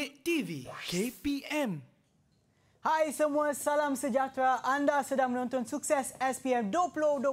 Didik TV KPM Hai semua, salam sejahtera. Anda sedang menonton sukses SPM 2021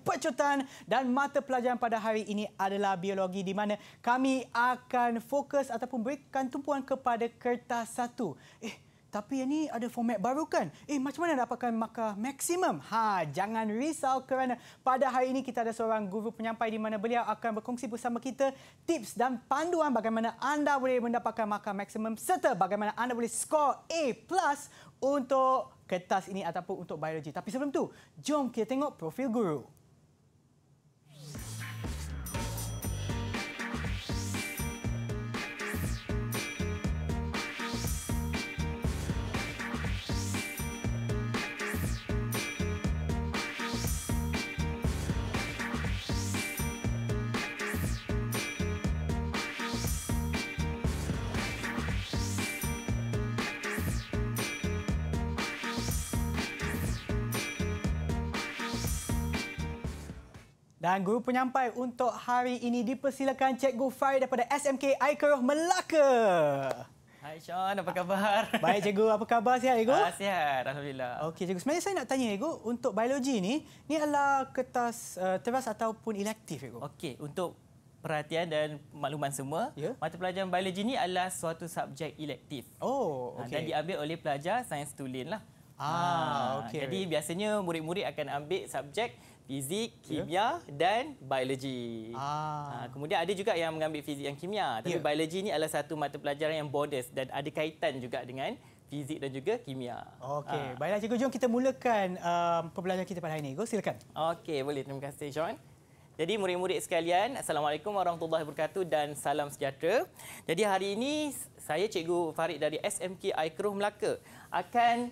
Pecutan dan mata pelajaran pada hari ini adalah biologi di mana kami akan fokus ataupun berikan tumpuan kepada kertas satu. Eh, tapi ini ada format baru kan? Eh, macam mana dapatkan markah maksimum? Ha, jangan risau kerana pada hari ini kita ada seorang guru penyampai di mana beliau akan berkongsi bersama kita tips dan panduan bagaimana anda boleh mendapatkan markah maksimum serta bagaimana anda boleh skor A+ untuk kertas ini ataupun untuk biologi. Tapi sebelum tu, jom kita tengok profil guru. Dan guru penyampai untuk hari ini dipersilakan Cikgu Farid daripada SMK Aikeroh Melaka. Hai Sean, apa khabar? Baik Cikgu, apa khabar sihat Cikgu? Ah, sihat, Alhamdulillah. Okey Cikgu, sebenarnya saya nak tanya Cikgu, untuk biologi ni, ni adalah kertas uh, teras ataupun elektif Cikgu? Okey, untuk perhatian dan makluman semua, Ya. mata pelajaran biologi ni adalah suatu subjek elektif. Oh, Ah, okey. Dan diambil oleh pelajar sains tulen lah. Ah, okey. Jadi biasanya murid-murid akan ambil subjek fizik, Ya. kimia dan biologi. Ah. Ah, kemudian ada juga yang mengambil fizik dan kimia. Tapi Ya. biologi ni adalah satu mata pelajaran yang borders dan ada kaitan juga dengan fizik dan juga kimia. Okey, Ah. baiklah Cikgu, jom kita mulakan um, pembelajaran kita pada hari ini. Cikgu, silakan. Okey, boleh. Terima kasih, Sean. Jadi murid-murid sekalian, Assalamualaikum warahmatullahi wabarakatuh dan salam sejahtera. Jadi hari ini saya Cikgu Farid dari SMK Aikeroh Melaka akan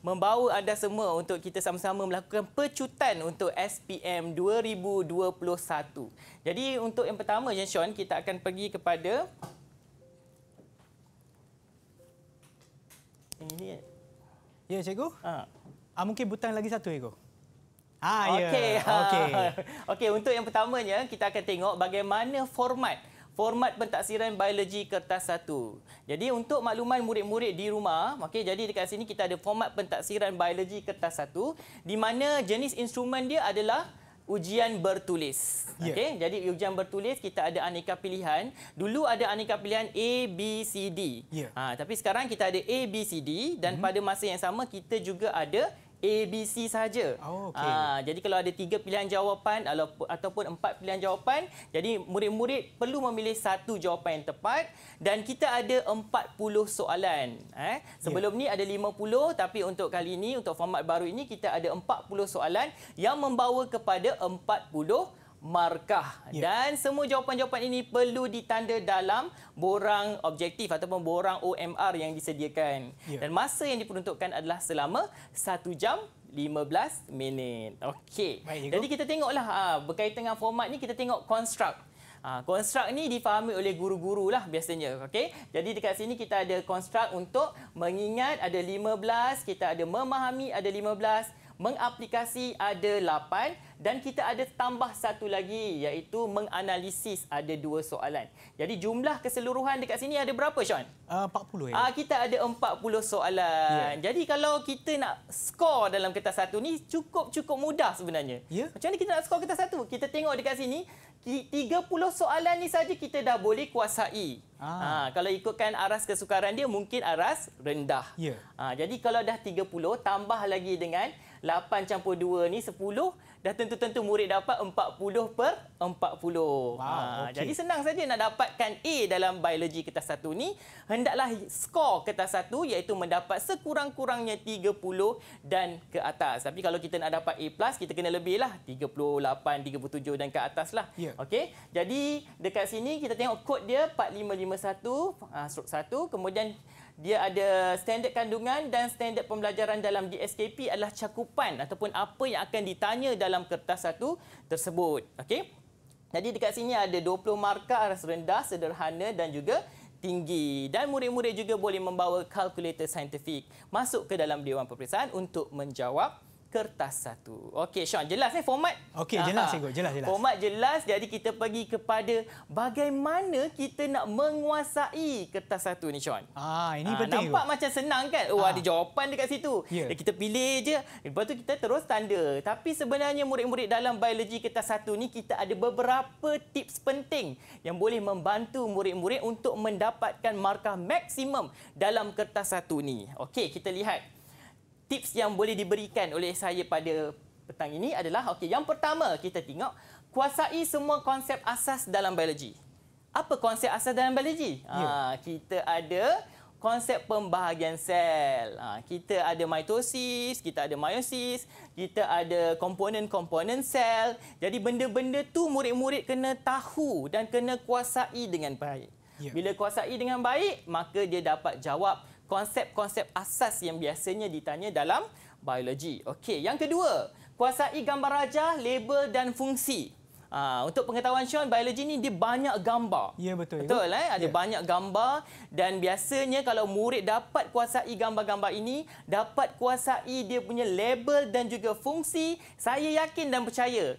membawa anda semua untuk kita sama-sama melakukan pecutan untuk SPM 2021. Jadi untuk yang pertama, je, Sean, kita akan pergi kepada ini. Ya Cikgu? Ha. Ah, mungkin butang lagi satu Cikgu. Ah, Okey. ya. Okey. Okey, untuk yang pertamanya kita akan tengok bagaimana format format pentaksiran biologi kertas satu. Jadi untuk makluman murid-murid di rumah, okey, jadi dekat sini kita ada format pentaksiran biologi kertas satu di mana jenis instrumen dia adalah ujian bertulis. Ya. Okey, jadi ujian bertulis kita ada aneka pilihan. Dulu ada aneka pilihan A, B, C, D. Ya. Ha, tapi sekarang kita ada A, B, C, D dan pada masa yang sama kita juga ada A, B, C sahaja. Oh, okey. Ah, jadi kalau ada tiga pilihan jawapan ataupun empat pilihan jawapan, jadi murid-murid perlu memilih satu jawapan yang tepat dan kita ada 40 soalan. Eh? Sebelum ni ada 50 tapi untuk kali ini, untuk format baru ini kita ada 40 soalan yang membawa kepada 40 markah Ya. dan semua jawapan-jawapan ini perlu ditanda dalam borang objektif ataupun borang OMR yang disediakan. Ya. Dan masa yang diperuntukkan adalah selama 1 jam 15 minit. Okey. Jadi kita tengoklah ha, berkaitan dengan format ni kita tengok construct. Ha, construct ni difahami oleh guru-guru lah biasanya. Okey. Jadi dekat sini kita ada construct untuk mengingat ada 15, kita ada memahami ada 15, mengaplikasi ada 8 dan kita ada tambah satu lagi iaitu menganalisis ada dua soalan. Jadi jumlah keseluruhan dekat sini ada berapa Sean? Uh, 40 ya. Ah kita ada 40 soalan. Yeah. Jadi kalau kita nak skor dalam kertas satu ni cukup cukup mudah sebenarnya. Ya. Macam mana kita nak skor kertas satu? Kita tengok dekat sini ki- 30 soalan ni saja kita dah boleh kuasai. Ah. Ha, kalau ikutkan aras kesukaran dia mungkin aras rendah. Ya. Ha, jadi kalau dah 30 tambah lagi dengan 8 campur 2 ni 10 dah tentu-tentu murid dapat 40 per 40. Wow, okey. Jadi senang saja nak dapatkan A dalam biologi kertas satu ni, hendaklah skor kertas satu iaitu mendapat sekurang-kurangnya 30 dan ke atas. Tapi kalau kita nak dapat A+, kita kena lebih lah. 38, 37 dan ke atas lah. Ya. Okey. Jadi dekat sini kita tengok kod dia 4551 uh, strok 1. Kemudian dia ada standard kandungan dan standard pembelajaran dalam DSKP adalah cakupan ataupun apa yang akan ditanya dalam kertas satu tersebut. Okey. Jadi dekat sini ada 20 markah rendah, sederhana dan juga tinggi. Dan murid-murid juga boleh membawa kalkulator saintifik masuk ke dalam Dewan Peperiksaan untuk menjawab kertas satu. Okey, Sean, jelas eh format? Okey, jelas, cikgu. Jelas, jelas. Format jelas, jadi kita pergi kepada bagaimana kita nak menguasai kertas satu ni, Sean. Ah, ini Ah, penting. Nampak cikgu. macam senang kan? Oh, Ah. ada jawapan dekat situ. Dan Kita pilih je. Lepas tu kita terus tanda. Tapi sebenarnya murid-murid dalam biologi kertas satu ni, kita ada beberapa tips penting yang boleh membantu murid-murid untuk mendapatkan markah maksimum dalam kertas satu ni. Okey, kita lihat tips yang boleh diberikan oleh saya pada petang ini adalah okey yang pertama kita tengok kuasai semua konsep asas dalam biologi. Apa konsep asas dalam biologi? Ya. Ha, kita ada konsep pembahagian sel. Ha, kita ada mitosis, kita ada meiosis, kita ada komponen-komponen sel. Jadi benda-benda tu murid-murid kena tahu dan kena kuasai dengan baik. Ya. Bila kuasai dengan baik, maka dia dapat jawab konsep-konsep asas yang biasanya ditanya dalam biologi. Okey, yang kedua, kuasai gambar rajah, label dan fungsi. Ha, untuk pengetahuan Sean, biologi ni dia banyak gambar. Ya, betul, Betul Ibu. eh, ada Ya. banyak gambar dan biasanya kalau murid dapat kuasai gambar-gambar ini, dapat kuasai dia punya label dan juga fungsi, saya yakin dan percaya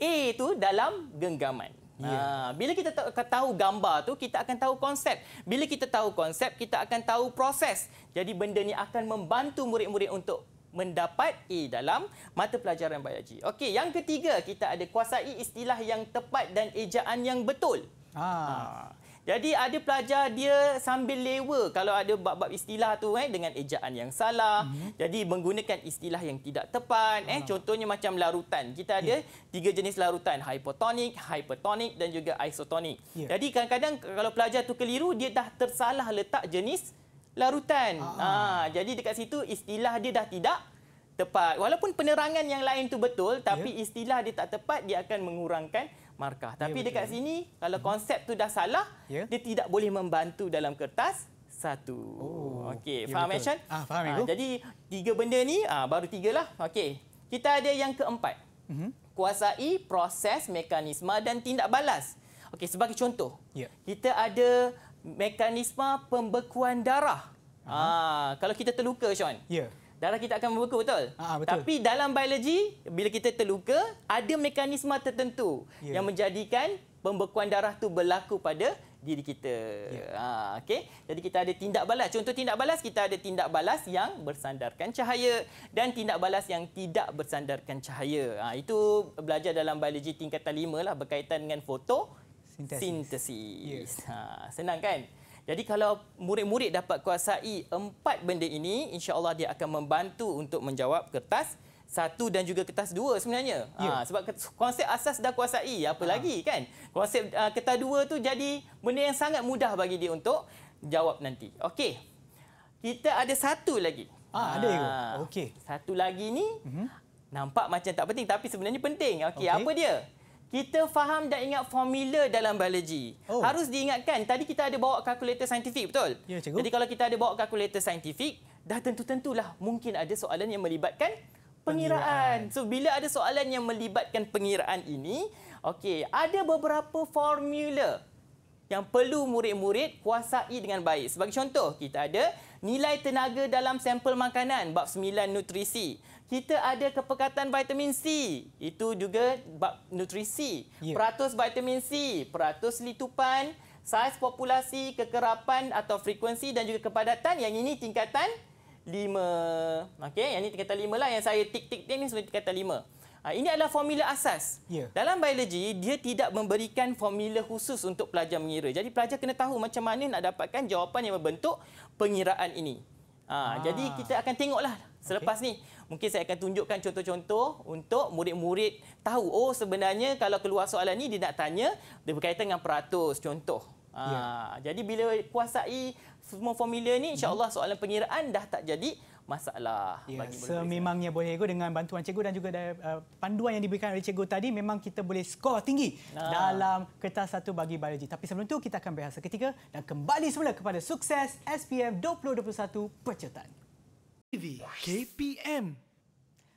A tu dalam genggaman. Ya. Ha, bila kita ta- tahu gambar tu, kita akan tahu konsep. Bila kita tahu konsep, kita akan tahu proses. Jadi benda ni akan membantu murid-murid untuk mendapat A dalam mata pelajaran biologi. Okey, yang ketiga, kita ada kuasai istilah yang tepat dan ejaan yang betul. Ah. Ha. Jadi ada pelajar dia sambil lewa kalau ada bab-bab istilah tu eh dengan ejaan yang salah. Mhm. Mm-hmm. Jadi menggunakan istilah yang tidak tepat eh contohnya macam larutan. Kita ada Ya. tiga jenis larutan, hypotonic, hypertonic dan juga isotonic. Ya. Jadi kadang-kadang kalau pelajar tu keliru dia dah tersalah letak jenis larutan. Ah. Ha jadi dekat situ istilah dia dah tidak tepat. Walaupun penerangan yang lain tu betul tapi istilah dia tak tepat dia akan mengurangkan markah. Tapi betul. dekat sini kalau konsep tu dah salah Ya. dia tidak boleh membantu dalam kertas satu. Oh, Okey, ya faham betul. Action? Ah, faham, Ibu. jadi tiga benda ni ah, baru tiga lah. Okey. Kita ada yang keempat. Mhm. Kuasai proses, mekanisme dan tindak balas. Okey, sebagai contoh. Ya. Kita ada mekanisme pembekuan darah. Ah, kalau kita terluka, Sean. Ya. Darah kita akan membeku betul? Ah, betul. Tapi dalam biologi bila kita terluka ada mekanisme tertentu Ya. yang menjadikan pembekuan darah tu berlaku pada diri kita. Ya. Ha, okey. Jadi kita ada tindak balas. Contoh tindak balas kita ada tindak balas yang bersandarkan cahaya dan tindak balas yang tidak bersandarkan cahaya. Ha, itu belajar dalam biologi tingkatan 5 lah berkaitan dengan fotosintesis. Sintesis. Ha, senang kan? Jadi kalau murid-murid dapat kuasai empat benda ini, insya-Allah dia akan membantu untuk menjawab kertas satu dan juga kertas dua sebenarnya. Ya. Ha, sebab konsep asas dah kuasai, apa lagi kan? Konsep uh, kertas dua tu jadi benda yang sangat mudah bagi dia untuk jawab nanti. Okey. Kita ada satu lagi. Ah, ada, Ibu. Ah, Okey. Satu lagi ni Mhm. nampak macam tak penting tapi sebenarnya penting. Okey, Okey. apa dia? Kita faham dan ingat formula dalam biologi. Oh. Harus diingatkan. Tadi kita ada bawa kalkulator saintifik, betul? Ya, cikgu. Jadi kalau kita ada bawa kalkulator saintifik, dah tentu-tentulah mungkin ada soalan yang melibatkan pengiraan. Pengiraan. So bila ada soalan yang melibatkan pengiraan ini, okey, ada beberapa formula yang perlu murid-murid kuasai dengan baik. Sebagai contoh, kita ada nilai tenaga dalam sampel makanan bab 9 nutrisi. Kita ada kepekatan vitamin C. Itu juga bab nutrisi. Ya. Peratus vitamin C, peratus litupan, saiz populasi, kekerapan atau frekuensi dan juga kepadatan. Yang ini tingkatan 5. Okey, yang ini tingkatan 5 lah yang saya tik-tik ni sebenarnya tingkatan 5. Ha, ini adalah formula asas. Ya. Dalam biologi, dia tidak memberikan formula khusus untuk pelajar mengira. Jadi pelajar kena tahu macam mana nak dapatkan jawapan yang berbentuk pengiraan ini. Ha, Ah. Jadi kita akan tengoklah selepas ni. Mungkin saya akan tunjukkan contoh-contoh untuk murid-murid tahu, oh sebenarnya kalau keluar soalan ni dia nak tanya, dia berkaitan dengan peratus, contoh. Ha, Jadi bila kuasai semua formula ni, insya-Allah soalan pengiraan dah tak jadi masalah Ya, bagi sememangnya boleh cikgu dengan bantuan cikgu dan juga dari, uh, panduan yang diberikan oleh cikgu tadi memang kita boleh skor tinggi Ah. dalam kertas satu bagi biologi. Tapi sebelum itu kita akan berehat seketika dan kembali semula kepada sukses SPM 2021 Pecutan. TV KPM.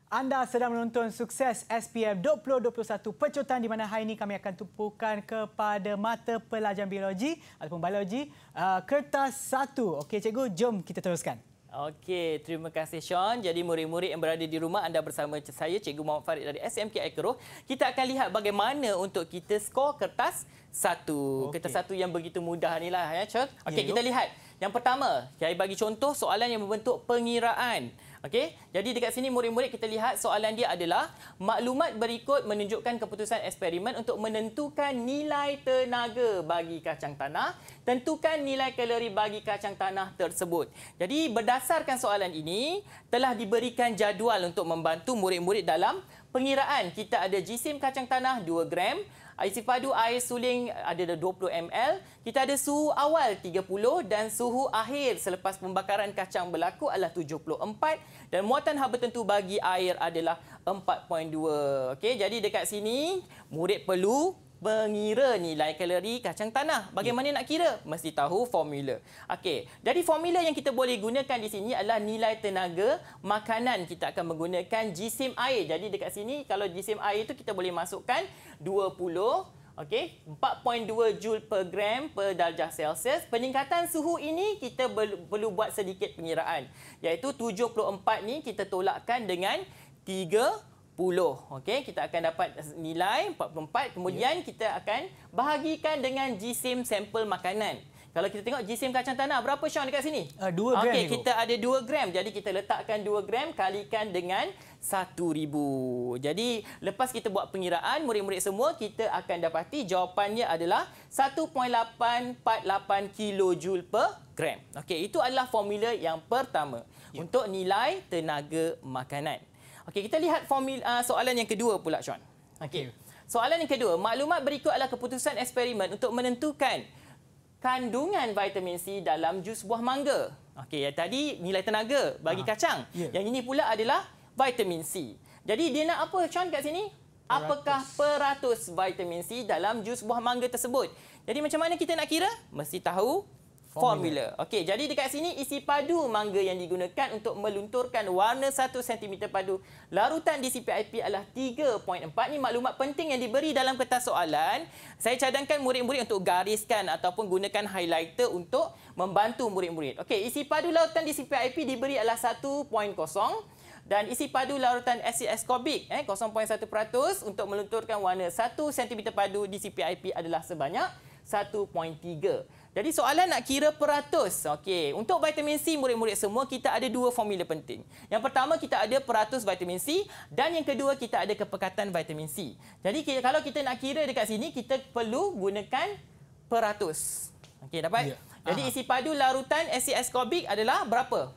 Anda sedang menonton sukses SPM 2021 Pecutan di mana hari ini kami akan tumpukan kepada mata pelajaran biologi ataupun biologi uh, kertas satu. Okey cikgu, jom kita teruskan. Okey, terima kasih Sean. Jadi murid-murid yang berada di rumah anda bersama saya Cikgu Muhammad Farid dari SMK Aikeroh. Kita akan lihat bagaimana untuk kita skor kertas satu. Okey. Kertas satu yang begitu mudah ni lah ya Sean. Okey, Ya, kita lihat. Yang pertama, saya bagi contoh soalan yang berbentuk pengiraan. Okey, jadi dekat sini murid-murid kita lihat soalan dia adalah maklumat berikut menunjukkan keputusan eksperimen untuk menentukan nilai tenaga bagi kacang tanah. Tentukan nilai kalori bagi kacang tanah tersebut. Jadi berdasarkan soalan ini telah diberikan jadual untuk membantu murid-murid dalam pengiraan. Kita ada jisim kacang tanah 2 gram, Isi padu air suling ada 20 ml. Kita ada suhu awal 30 dan suhu akhir selepas pembakaran kacang berlaku adalah 74 dan muatan haba tentu bagi air adalah 4.2. Okey, jadi dekat sini murid perlu mengira nilai kalori kacang tanah. Bagaimana nak kira? Mesti tahu formula. Okey, jadi formula yang kita boleh gunakan di sini adalah nilai tenaga makanan. Kita akan menggunakan jisim air. Jadi dekat sini kalau jisim air itu kita boleh masukkan 20 Okey, 4.2 joule per gram per darjah Celsius. Peningkatan suhu ini kita perlu, buat sedikit pengiraan. Iaitu 74 ni kita tolakkan dengan 30. Okey, kita akan dapat nilai 44. Kemudian kita akan bahagikan dengan jisim sampel makanan. Kalau kita tengok jisim kacang tanah, berapa Sean dekat sini? Ah, dua gram, Okey, kita ada 2 gram. Jadi kita letakkan 2 gram kalikan dengan 1000. Jadi lepas kita buat pengiraan murid-murid semua kita akan dapati jawapannya adalah 1.848 kilojoule per gram. Okey, itu adalah formula yang pertama ya. untuk nilai tenaga makanan. Okey, kita lihat formula uh, soalan yang kedua pula Sean. Okey. Soalan yang kedua, maklumat berikut adalah keputusan eksperimen untuk menentukan kandungan vitamin C dalam jus buah mangga. Okey, yang tadi nilai tenaga bagi kacang. ya. Yang ini pula adalah vitamin C. Jadi dia nak apa Sean kat sini? Apakah peratus vitamin C dalam jus buah mangga tersebut? Jadi macam mana kita nak kira? Mesti tahu formula. Okey, jadi dekat sini isi padu mangga yang digunakan untuk melunturkan warna 1 cm padu larutan di CPIP adalah 3.4. Ini maklumat penting yang diberi dalam kertas soalan. Saya cadangkan murid-murid untuk gariskan ataupun gunakan highlighter untuk membantu murid-murid. Okey, isi padu larutan di CPIP diberi adalah 1.0 dan isi padu larutan asid askorbik eh 0.1% untuk melunturkan warna 1 cm padu di CPIP adalah sebanyak 1.3. Jadi soalan nak kira peratus. Okey, untuk vitamin C murid-murid semua kita ada dua formula penting. Yang pertama kita ada peratus vitamin C dan yang kedua kita ada kepekatan vitamin C. Jadi kalau kita nak kira dekat sini kita perlu gunakan peratus. Okey, dapat? Ya. Jadi isi padu larutan asid askorbik adalah berapa?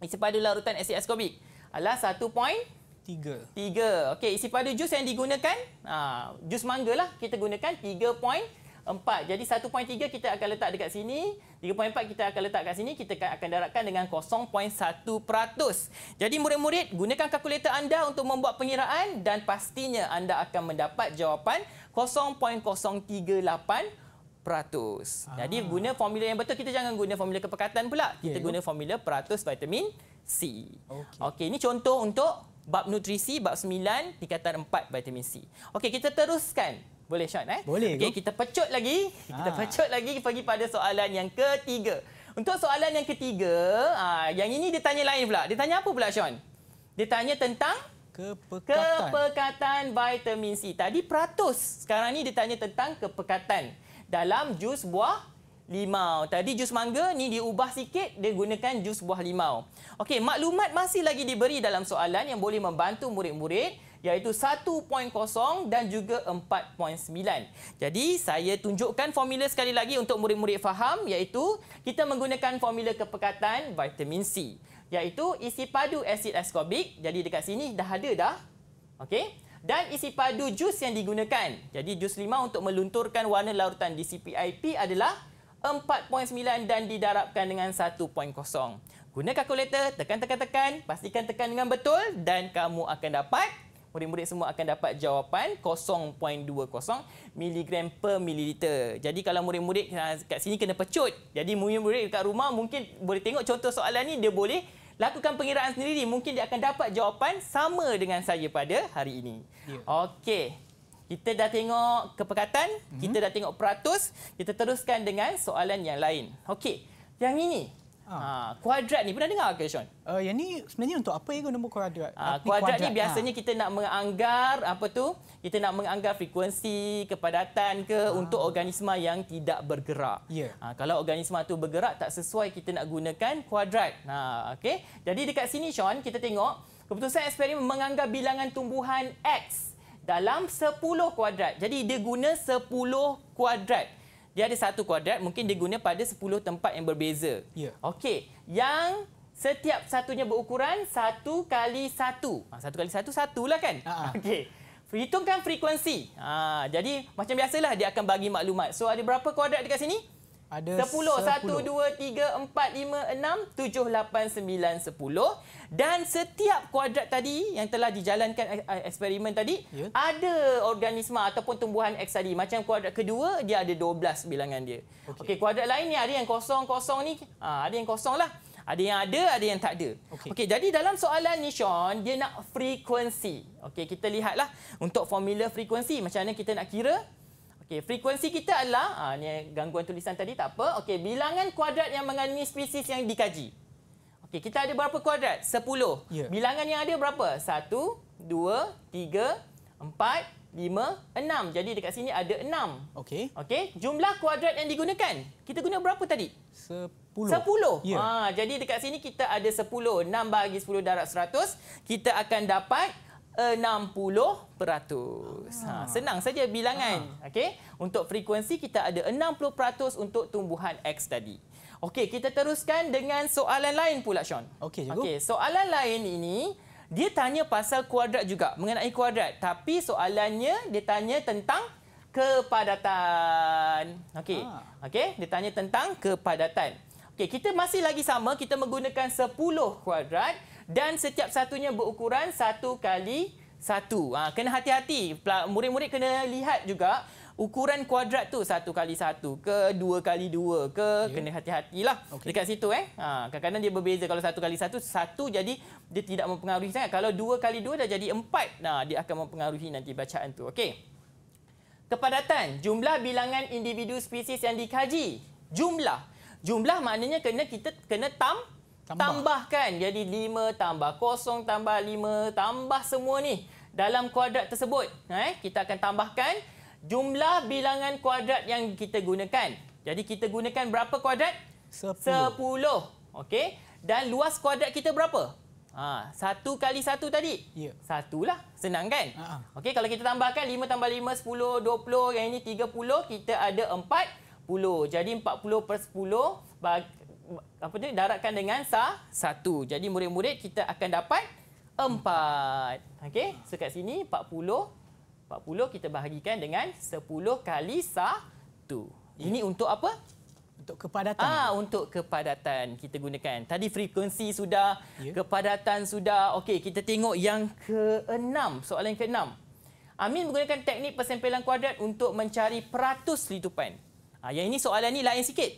Isi padu larutan asid askorbik adalah 1. Tiga. Tiga. Okey, isi padu jus yang digunakan, ha, jus mangga lah, kita gunakan 3.4. Jadi 1.3 kita akan letak dekat sini, 3.4 kita akan letak kat sini, kita akan darabkan dengan 0.1%. Jadi murid-murid, gunakan kalkulator anda untuk membuat pengiraan dan pastinya anda akan mendapat jawapan 0.038 peratus. Jadi guna formula yang betul kita jangan guna formula kepekatan pula. Kita Ya, guna formula peratus vitamin C. Okey. Okey, ini contoh untuk bab nutrisi bab 9 tingkatan 4 vitamin C. Okey, kita teruskan. Boleh Sean eh? Boleh, Okey, kita pecut lagi. Kita Ah. pecut lagi pergi pada soalan yang ketiga. Untuk soalan yang ketiga, ah, yang ini dia tanya lain pula. Dia tanya apa pula Sean? Dia tanya tentang Kepekatan. Kepekatan vitamin C. Tadi peratus. Sekarang ni dia tanya tentang kepekatan dalam jus buah limau. Tadi jus mangga ni diubah sikit dia gunakan jus buah limau. Okey, maklumat masih lagi diberi dalam soalan yang boleh membantu murid-murid iaitu 1.0 dan juga 4.9. Jadi saya tunjukkan formula sekali lagi untuk murid-murid faham iaitu kita menggunakan formula kepekatan vitamin C iaitu isi padu asid askorbik. Jadi dekat sini dah ada dah. Okey. Dan isi padu jus yang digunakan. Jadi jus limau untuk melunturkan warna larutan di CPIP adalah 4.9 dan didarabkan dengan 1.0. Guna kalkulator, tekan-tekan-tekan, pastikan tekan dengan betul dan kamu akan dapat murid-murid semua akan dapat jawapan 0.20 miligram per mililiter. Jadi kalau murid-murid ah, kat sini kena pecut. Jadi murid-murid dekat rumah mungkin boleh tengok contoh soalan ni dia boleh lakukan pengiraan sendiri. Mungkin dia akan dapat jawapan sama dengan saya pada hari ini. Ya. Okey. Kita dah tengok kepekatan, kita dah tengok peratus, kita teruskan dengan soalan yang lain. Okey. Yang ini. Ha, kuadrat ni pernah dengar ke Sean? Uh, yang ni sebenarnya untuk apa ya guna nombor kuadrat? Ha, Apa kuadrat, ni ah. biasanya kita nak menganggar apa tu? Kita nak menganggar frekuensi, kepadatan ke untuk organisma yang tidak bergerak. Ya. Ha, kalau organisma tu bergerak tak sesuai kita nak gunakan kuadrat. Ha, okey. Jadi dekat sini Sean kita tengok keputusan eksperimen menganggar bilangan tumbuhan X dalam 10 kuadrat. Jadi dia guna 10 kuadrat. Dia ada satu kuadrat mungkin dia guna pada 10 tempat yang berbeza. Ya. Okey, yang setiap satunya berukuran satu kali satu. Ha, satu kali satu, satu lah kan? Ha. Okey. Hitungkan frekuensi. Ha, jadi macam biasalah dia akan bagi maklumat. So ada berapa kuadrat dekat sini? Ada 10, 1, 2, 3, 4, 5, 6, 7, 8, 9, 10. Dan setiap kuadrat tadi yang telah dijalankan eh, eksperimen tadi, Ya. ada organisma ataupun tumbuhan X tadi. Macam kuadrat kedua, dia ada 12 bilangan dia. Okey, okay, kuadrat lain ni ada yang kosong-kosong ni. Ha, ada yang kosong lah. Ada yang ada, ada yang tak ada. Okey. Okey, jadi dalam soalan ni Sean, dia nak frekuensi. Okey, kita lihatlah untuk formula frekuensi macam mana kita nak kira. Okey, frekuensi kita adalah ah ni gangguan tulisan tadi tak apa. Okey, bilangan kuadrat yang mengandungi spesies yang dikaji. Okey, kita ada berapa kuadrat? 10. Ya. Bilangan yang ada berapa? 1 2 3 4 5 6. Jadi dekat sini ada 6. Okey. Okey, jumlah kuadrat yang digunakan. Kita guna berapa tadi? 10. 10. Ya. Ha, jadi dekat sini kita ada 10. 6 bahagi 10 darab 100, kita akan dapat 60%. Ha, senang saja bilangan. Okey. Untuk frekuensi kita ada 60% untuk tumbuhan X tadi. Okey, kita teruskan dengan soalan lain pula Sean. Okey, cikgu. Okey, soalan lain ini dia tanya pasal kuadrat juga, mengenai kuadrat. Tapi soalannya dia tanya tentang kepadatan. Okey. Ah. Okey, dia tanya tentang kepadatan. Okey, kita masih lagi sama, kita menggunakan 10 kuadrat dan setiap satunya berukuran satu kali satu. Ha, kena hati-hati. Murid-murid kena lihat juga ukuran kuadrat tu satu kali satu ke dua kali dua ke Ya. kena hati-hatilah Okey. dekat situ eh. Ha, kadang-kadang dia berbeza kalau satu kali satu satu jadi dia tidak mempengaruhi sangat. Kalau dua kali dua dah jadi empat. Nah, dia akan mempengaruhi nanti bacaan tu. Okey. Kepadatan, jumlah bilangan individu spesies yang dikaji. Jumlah. Jumlah maknanya kena kita kena tam Tambah. tambahkan. Jadi 5 tambah kosong tambah 5 tambah semua ni dalam kuadrat tersebut. Eh, kita akan tambahkan jumlah bilangan kuadrat yang kita gunakan. Jadi kita gunakan berapa kuadrat? 10. 10. Okey. Dan luas kuadrat kita berapa? Ha, satu kali satu tadi. Ya. Satu lah. Senang kan? Ha, ha. Okey, kalau kita tambahkan 5 tambah 5, 10, 20, yang ini 30, kita ada 40. Jadi 40 per 10, bag, apa ni, darabkan dengan sa, 1. Jadi murid-murid kita akan dapat 4. Okey, so kat sini 40. 40 kita bahagikan dengan 10 kali 1. Ini untuk apa? Untuk kepadatan. Ah, untuk kepadatan kita gunakan. Tadi frekuensi sudah, Ya. kepadatan sudah. Okey, kita tengok yang keenam, soalan yang keenam. Amin menggunakan teknik persempelan kuadrat untuk mencari peratus litupan. Ah, yang ini soalan ni lain sikit.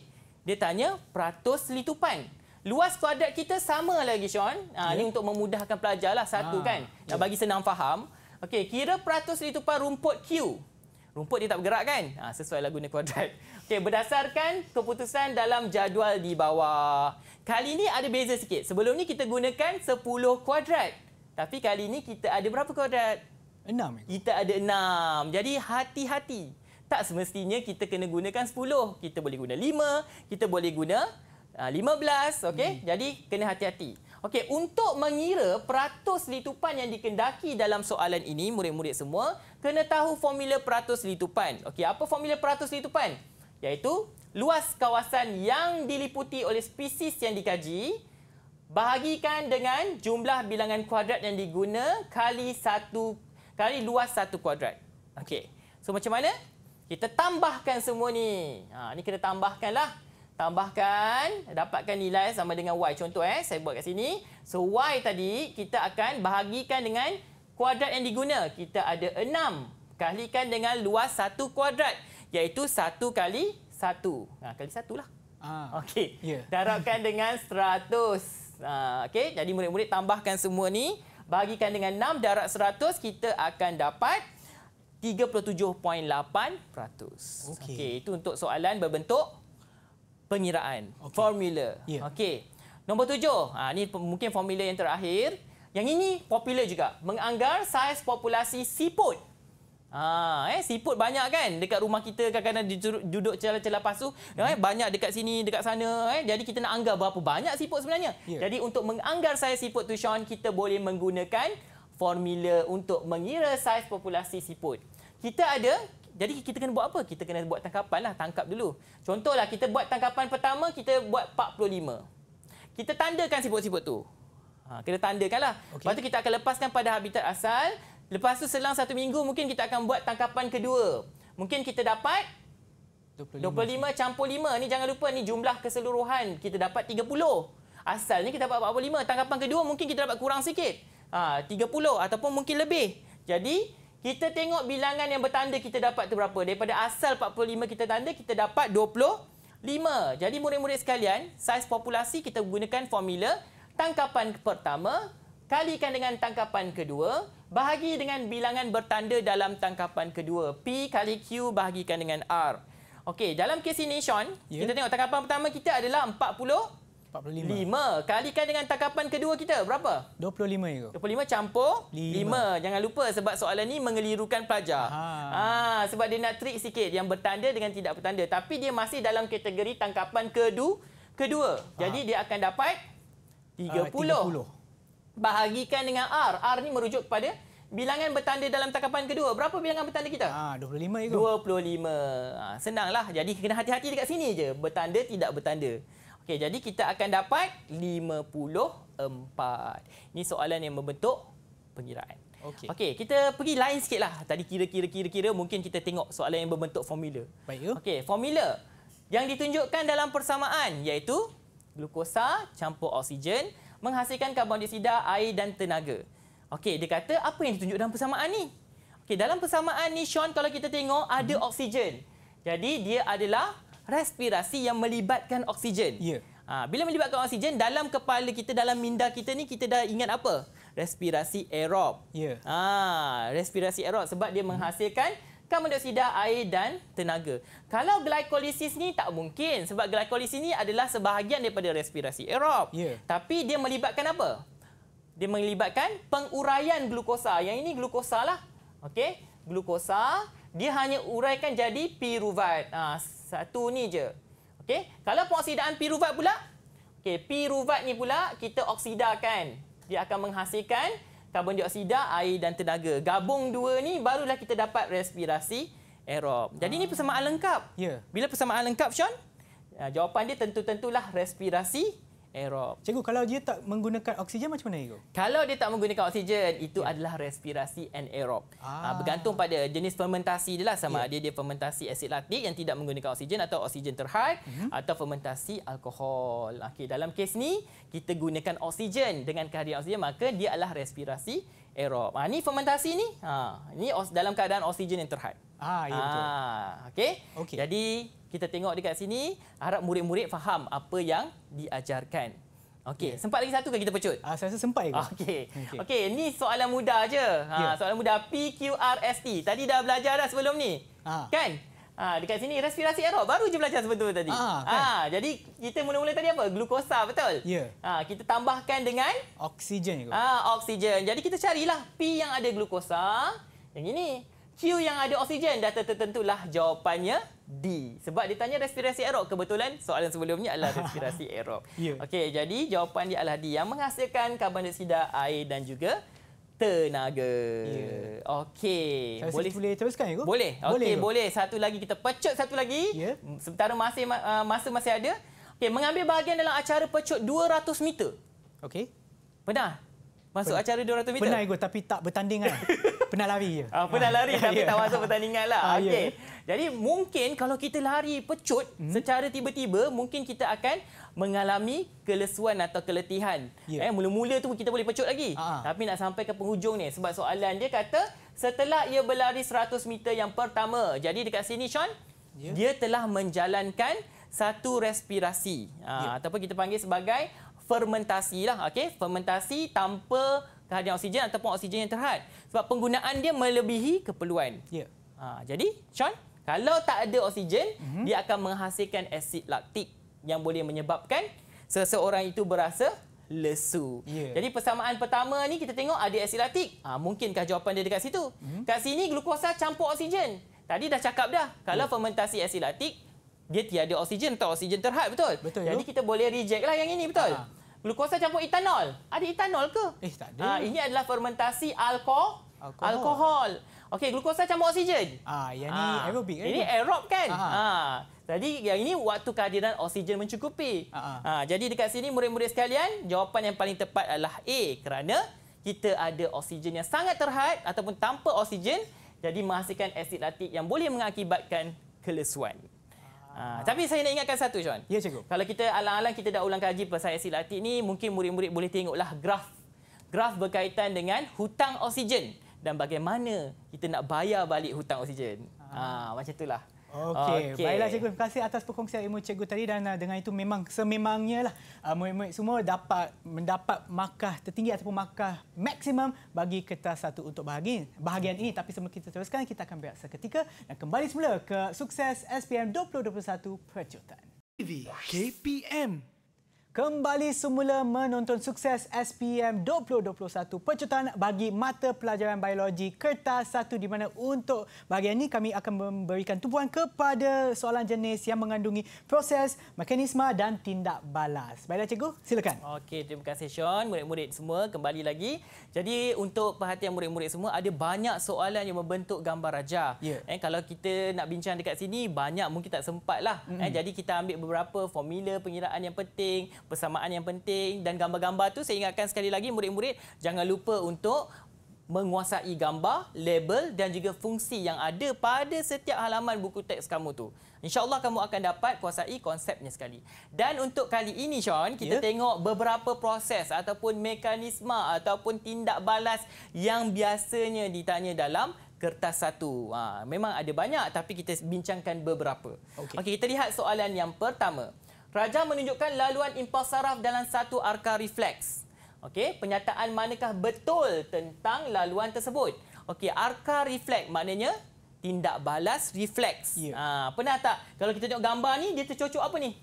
Dia tanya peratus litupan. Luas kuadrat kita sama lagi Sean. Ah, Ya. Ini untuk memudahkan pelajar lah satu Ah, kan. Nak bagi senang faham. Okey, kira peratus litupan rumput Q. Rumput dia tak bergerak kan? Ha, sesuai lah guna kuadrat. Okey, berdasarkan keputusan dalam jadual di bawah. Kali ni ada beza sikit. Sebelum ni kita gunakan 10 kuadrat. Tapi kali ni kita ada berapa kuadrat? 6. ya? Kita ada 6. Jadi hati-hati. Tak semestinya kita kena gunakan 10. Kita boleh guna 5, kita boleh guna uh, 15, okey? Hmm. Jadi kena hati-hati. Okey, untuk mengira peratus litupan yang dikendaki dalam soalan ini, murid-murid semua kena tahu formula peratus litupan. Okey, apa formula peratus litupan? Iaitu luas kawasan yang diliputi oleh spesies yang dikaji bahagikan dengan jumlah bilangan kuadrat yang diguna kali satu kali luas satu kuadrat. Okey. So macam mana? Kita tambahkan semua ni. Ha ni kena tambahkanlah. Tambahkan, dapatkan nilai sama dengan y. Contoh eh, saya buat kat sini. So y tadi kita akan bahagikan dengan kuadrat yang diguna. Kita ada 6 kalikan dengan luas satu kuadrat iaitu satu kali satu. Ha kali satu lah. Ah. Okey. Ya. Darabkan dengan 100. Ha, okey, jadi murid-murid tambahkan semua ni, bagikan dengan 6 darab 100, kita akan dapat 37.8%. Okey. Okey, itu untuk soalan berbentuk pengiraan. Okay. Formula. Ya. Okey. Nombor tujuh. Ha, ini mungkin formula yang terakhir. Yang ini popular juga. Menganggar saiz populasi siput. Ha, eh, siput banyak kan dekat rumah kita kadang-kadang duduk, celah-celah pasu. Eh, banyak dekat sini, dekat sana. Eh. Jadi kita nak anggar berapa banyak siput sebenarnya. Ya. Jadi untuk menganggar saiz siput tu Sean, kita boleh menggunakan formula untuk mengira saiz populasi siput. Kita ada, jadi kita kena buat apa? Kita kena buat tangkapan lah, tangkap dulu. Contohlah kita buat tangkapan pertama, kita buat 45. Kita tandakan siput-siput tu. Ha, kena tandakan lah. Okey. Okay. Lepas tu kita akan lepaskan pada habitat asal. Lepas tu selang satu minggu mungkin kita akan buat tangkapan kedua. Mungkin kita dapat 25 campur 5. Ni jangan lupa ni jumlah keseluruhan. Kita dapat 30. Asalnya kita dapat 45. Tangkapan kedua mungkin kita dapat kurang sikit. Ha, 30 ataupun mungkin lebih. Jadi kita tengok bilangan yang bertanda kita dapat tu berapa. Daripada asal 45 kita tanda kita dapat 25. Jadi murid-murid sekalian, saiz populasi kita gunakan formula tangkapan pertama kalikan dengan tangkapan kedua bahagi dengan bilangan bertanda dalam tangkapan kedua. P kali Q bahagikan dengan R. Okey, dalam kes ini Sean, Ya. kita tengok tangkapan pertama kita adalah 45. 45. Kalikan dengan tangkapan kedua kita berapa? 25 ya. 25 campur Lima. 5. Jangan lupa sebab soalan ni mengelirukan pelajar. Ha. Ha, sebab dia nak trik sikit yang bertanda dengan tidak bertanda. Tapi dia masih dalam kategori tangkapan kedua. kedua. Jadi dia akan dapat 30. Ah, 30. Bahagikan dengan R. R ni merujuk kepada bilangan bertanda dalam tangkapan kedua. Berapa bilangan bertanda kita? Ah, 25 ya. 25. Ha, senanglah. Jadi kena hati-hati dekat sini je. Bertanda tidak bertanda. Okey, jadi kita akan dapat 54. Ini soalan yang membentuk pengiraan. Okey. Okey, kita pergi lain sikitlah. Tadi kira-kira kira-kira mungkin kita tengok soalan yang berbentuk formula. Baik ya. Okey, formula yang ditunjukkan dalam persamaan iaitu glukosa campur oksigen menghasilkan karbon dioksida, air dan tenaga. Okey, dia kata apa yang ditunjuk dalam persamaan ni? Okey, dalam persamaan ni Sean kalau kita tengok ada oksigen. Jadi dia adalah respirasi yang melibatkan oksigen. Ya. Ha, bila melibatkan oksigen dalam kepala kita dalam minda kita ni kita dah ingat apa? Respirasi aerob. Ya. Ah, respirasi aerob sebab dia menghasilkan karbon dioksida, air dan tenaga. Kalau glikolisis ni tak mungkin sebab glikolisis ni adalah sebahagian daripada respirasi aerob. Ya. Tapi dia melibatkan apa? Dia melibatkan penguraian glukosa. Yang ini glukosa lah. Okey, glukosa dia hanya uraikan jadi piruvat. Ah, satu ni je. Okey, kalau pengoksidaan piruvat pula, okey, piruvat ni pula kita oksidakan. Dia akan menghasilkan karbon dioksida, air dan tenaga. Gabung dua ni barulah kita dapat respirasi aerob. Jadi ni persamaan lengkap. Ya. Bila persamaan lengkap Sean? ah, Jawapan dia tentu-tentulah respirasi aerob. Cikgu kalau dia tak menggunakan oksigen macam mana cikgu? Kalau dia tak menggunakan oksigen, itu adalah respirasi anaerob. Ah. Ah. bergantung pada jenis fermentasi dia lah sama Ya. ada dia fermentasi asid laktik yang tidak menggunakan oksigen atau oksigen terhad Mhm. atau fermentasi alkohol. Okey, dalam kes ni kita gunakan oksigen dengan kehadiran oksigen maka dia adalah respirasi aerob. Ah ni fermentasi ni. Ha, ni dalam keadaan oksigen yang terhad. Ah, ya betul. Ah, okey. Okey. Jadi kita tengok dekat sini harap murid-murid faham apa yang diajarkan. Okey, sempat lagi satu ke kita pecut? Ah, saya rasa sempat cikgu. Okey. Okey. Okey, ni soalan mudah je. Ha, Ya. soalan mudah PQRST. Tadi dah belajar dah sebelum ni. Ah. Kan? Ha, dekat sini respirasi aerob baru je belajar sebentar tadi. Ah, kan? Ha, jadi kita mula-mula tadi apa? Glukosa, betul? Ya. Ha, kita tambahkan dengan Oksigen cikgu. Ah, oksigen. Jadi kita carilah P yang ada glukosa, yang ini. Q yang ada oksigen, dah tertentulah jawapannya D. Sebab dia tanya respirasi aerob. Kebetulan soalan sebelumnya adalah respirasi aerob. Ya. Okey, jadi jawapan dia adalah D yang menghasilkan karbon dioksida, air dan juga tenaga. Ya. Okey. Boleh boleh teruskan cikgu? boleh. Okey, cikgu? boleh. Satu lagi kita pecut satu lagi. Ya. Sementara masih uh, masa masih ada. Okey, mengambil bahagian dalam acara pecut 200 meter. Okey. Pernah? Masuk Pernah. acara 200 meter? Pernah cikgu tapi tak bertanding kan. Pernah lari je. Ah, pernah lari tapi ya. tak masuk pertandingan lah. Ah, ya. Okey. Jadi mungkin kalau kita lari pecut hmm. secara tiba-tiba mungkin kita akan mengalami kelesuan atau keletihan. Ya. Eh mula-mula tu kita boleh pecut lagi. Ah. Tapi nak sampai ke penghujung ni sebab soalan dia kata setelah ia berlari 100 meter yang pertama. Jadi dekat sini Sean, Ya. dia telah menjalankan satu respirasi. Ah, ataupun kita panggil sebagai fermentasi lah. Okey, fermentasi tanpa kehadiran oksigen ataupun oksigen yang terhad. Sebab penggunaan dia melebihi keperluan. Ya. Ha, jadi, Sean, kalau tak ada oksigen, mm-hmm. dia akan menghasilkan asid laktik. yang boleh menyebabkan seseorang itu berasa lesu. Ya. Jadi persamaan pertama ni kita tengok ada asid laktik. Ha, mungkinkah jawapan dia dekat situ? Hmm. Kat sini glukosa campur oksigen. Tadi dah cakap dah. Kalau fermentasi asid laktik dia tiada oksigen atau oksigen terhad betul. Betul, Jadi yo. kita boleh reject lah yang ini betul. Ha. Glukosa campur etanol. Ada etanol ke? Eh, tak ada. Ha, ini adalah fermentasi alkohol. Alkohol. Alkohol. Okey, glukosa campur oksigen. Ah, yang ni Ah, aerobik kan? Ini aerob kan? Ah. Ha. Jadi yang ini waktu kehadiran oksigen mencukupi. Ah, Ha, jadi dekat sini murid-murid sekalian, jawapan yang paling tepat adalah A kerana kita ada oksigen yang sangat terhad ataupun tanpa oksigen jadi menghasilkan asid laktik yang boleh mengakibatkan kelesuan. Ha, tapi saya nak ingatkan satu Sean. Ya, cikgu. Kalau kita alang-alang kita dah ulang kaji pasal asid laktik ni, mungkin murid-murid boleh tengoklah graf. Graf berkaitan dengan hutang oksigen dan bagaimana kita nak bayar balik hutang oksigen. Ha, macam itulah. Okey, okay. baiklah cikgu. Terima kasih atas perkongsian ilmu cikgu tadi dan uh, dengan itu memang sememangnya lah uh, murid-murid semua dapat mendapat markah tertinggi ataupun markah maksimum bagi kertas satu untuk bahagian bahagian ini. Tapi sebelum kita teruskan, kita akan berehat seketika dan kembali semula ke Sukses SPM 2021 Percutan. TV KPM Kembali semula menonton sukses SPM 2021 Percutan bagi mata pelajaran biologi kertas satu di mana untuk bahagian ini kami akan memberikan tumpuan kepada soalan jenis yang mengandungi proses, mekanisme dan tindak balas. Baiklah cikgu, silakan. Okey, terima kasih Sean. Murid-murid semua kembali lagi. Jadi untuk perhatian murid-murid semua ada banyak soalan yang membentuk gambar raja. Ya. Eh kalau kita nak bincang dekat sini banyak mungkin tak sempat lah. Mm-hmm. Eh jadi kita ambil beberapa formula pengiraan yang penting, persamaan yang penting dan gambar-gambar tu saya ingatkan sekali lagi murid-murid jangan lupa untuk menguasai gambar, label dan juga fungsi yang ada pada setiap halaman buku teks kamu tu. InsyaAllah kamu akan dapat kuasai konsepnya sekali. Dan untuk kali ini Sean, kita Ya. tengok beberapa proses ataupun mekanisme ataupun tindak balas yang biasanya ditanya dalam kertas satu. Ha, memang ada banyak tapi kita bincangkan beberapa. Okey. Okey, kita lihat soalan yang pertama. Raja menunjukkan laluan impuls saraf dalam satu arka refleks. Okey, penyataan manakah betul tentang laluan tersebut? Okey, arka refleks maknanya tindak balas refleks. Ya. Ha, pernah tak kalau kita tengok gambar ni dia tercocok apa ni?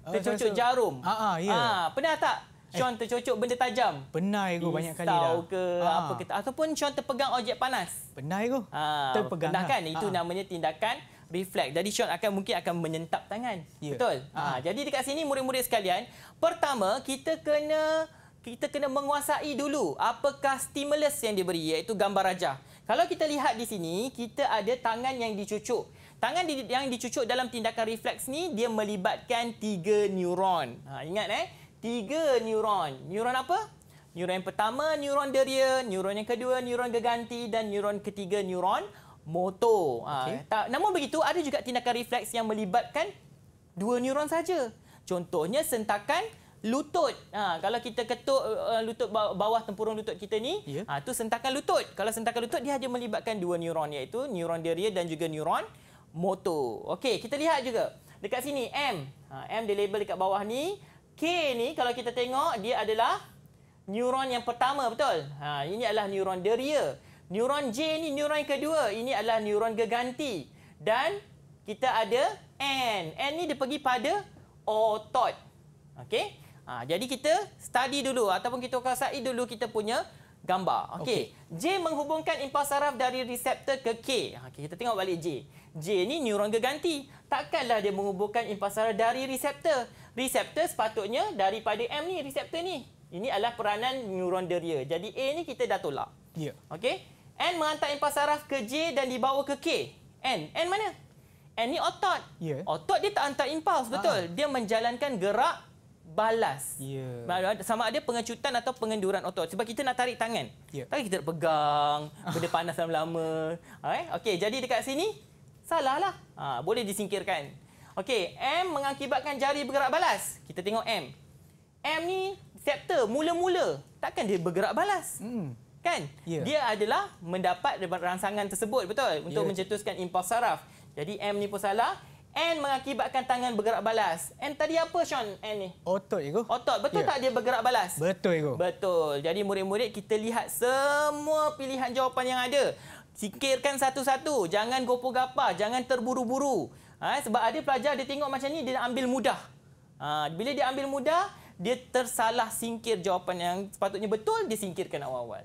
Ah, Tercocok rasa- jarum. Ah, ah, ya. Ah, pernah tak? Sean tercocok benda tajam. Pernah cikgu banyak kali dah. Pisau ke Ah, apa ke ataupun Sean terpegang objek panas. Pernah cikgu. Ha, Terpegang pernah lah. kan? Itu Ah. namanya tindakan refleks. Jadi Sean akan mungkin akan menyentap tangan. Ya. Betul? Ha, jadi dekat sini murid-murid sekalian, pertama kita kena kita kena menguasai dulu apakah stimulus yang diberi iaitu gambar rajah. Kalau kita lihat di sini, kita ada tangan yang dicucuk. Tangan di, yang dicucuk dalam tindakan refleks ni dia melibatkan tiga neuron. Ha, ingat eh, tiga neuron. Neuron apa? Neuron yang pertama neuron deria, neuron yang kedua neuron geganti dan neuron ketiga neuron motor. Okey. Ha, tak, namun begitu ada juga tindakan refleks yang melibatkan dua neuron saja. Contohnya sentakan lutut. Ha, kalau kita ketuk uh, lutut baw- bawah tempurung lutut kita ni, Ya. ha, tu sentakan lutut. Kalau sentakan lutut dia hanya melibatkan dua neuron iaitu neuron deria dan juga neuron motor. Okey, kita lihat juga. Dekat sini M. Ha, M dia label dekat bawah ni. K ni kalau kita tengok dia adalah neuron yang pertama betul. Ha ini adalah neuron deria. Neuron J ni neuron yang kedua. Ini adalah neuron geganti. Dan kita ada N. N ni dia pergi pada otot. Okey. Ha, jadi kita study dulu ataupun kita kuasai dulu kita punya gambar. Okey. J menghubungkan impuls saraf dari reseptor ke K. Ha, okay, kita tengok balik J. J ni neuron geganti. Takkanlah dia menghubungkan impuls saraf dari reseptor. Reseptor sepatutnya daripada M ni, reseptor ni. Ini adalah peranan neuron deria. Jadi A ni kita dah tolak. Ya. Okey. N menghantar impuls saraf ke J dan dibawa ke K. N. N mana? N ni otot. Ya. Otot dia tak hantar impuls, betul. Dia menjalankan gerak balas. Ba- Sama ada pengecutan atau pengenduran otot. Sebab kita nak tarik tangan. Ya. Tapi kita nak pegang, benda panas lama-lama. Ha, eh? Okey, jadi dekat sini, salah lah. Ha, boleh disingkirkan. Okey, M mengakibatkan jari bergerak balas. Kita tengok M. M ni reseptor mula-mula. Takkan dia bergerak balas? Hmm. Kan? Ya. Dia adalah mendapat rangsangan tersebut, betul? Untuk Ya. mencetuskan impuls saraf. Jadi M ni pun salah. N mengakibatkan tangan bergerak balas. N tadi apa Sean? N ni? Otot cikgu. Otot. Betul Ya. tak dia bergerak balas? Betul cikgu. Betul. Jadi murid-murid kita lihat semua pilihan jawapan yang ada. Sikirkan satu-satu. Jangan gopoh gapah. Jangan terburu-buru. Ha, sebab ada pelajar dia tengok macam ni dia ambil mudah. Ha, bila dia ambil mudah, dia tersalah singkir jawapan yang sepatutnya betul, dia singkirkan awal-awal.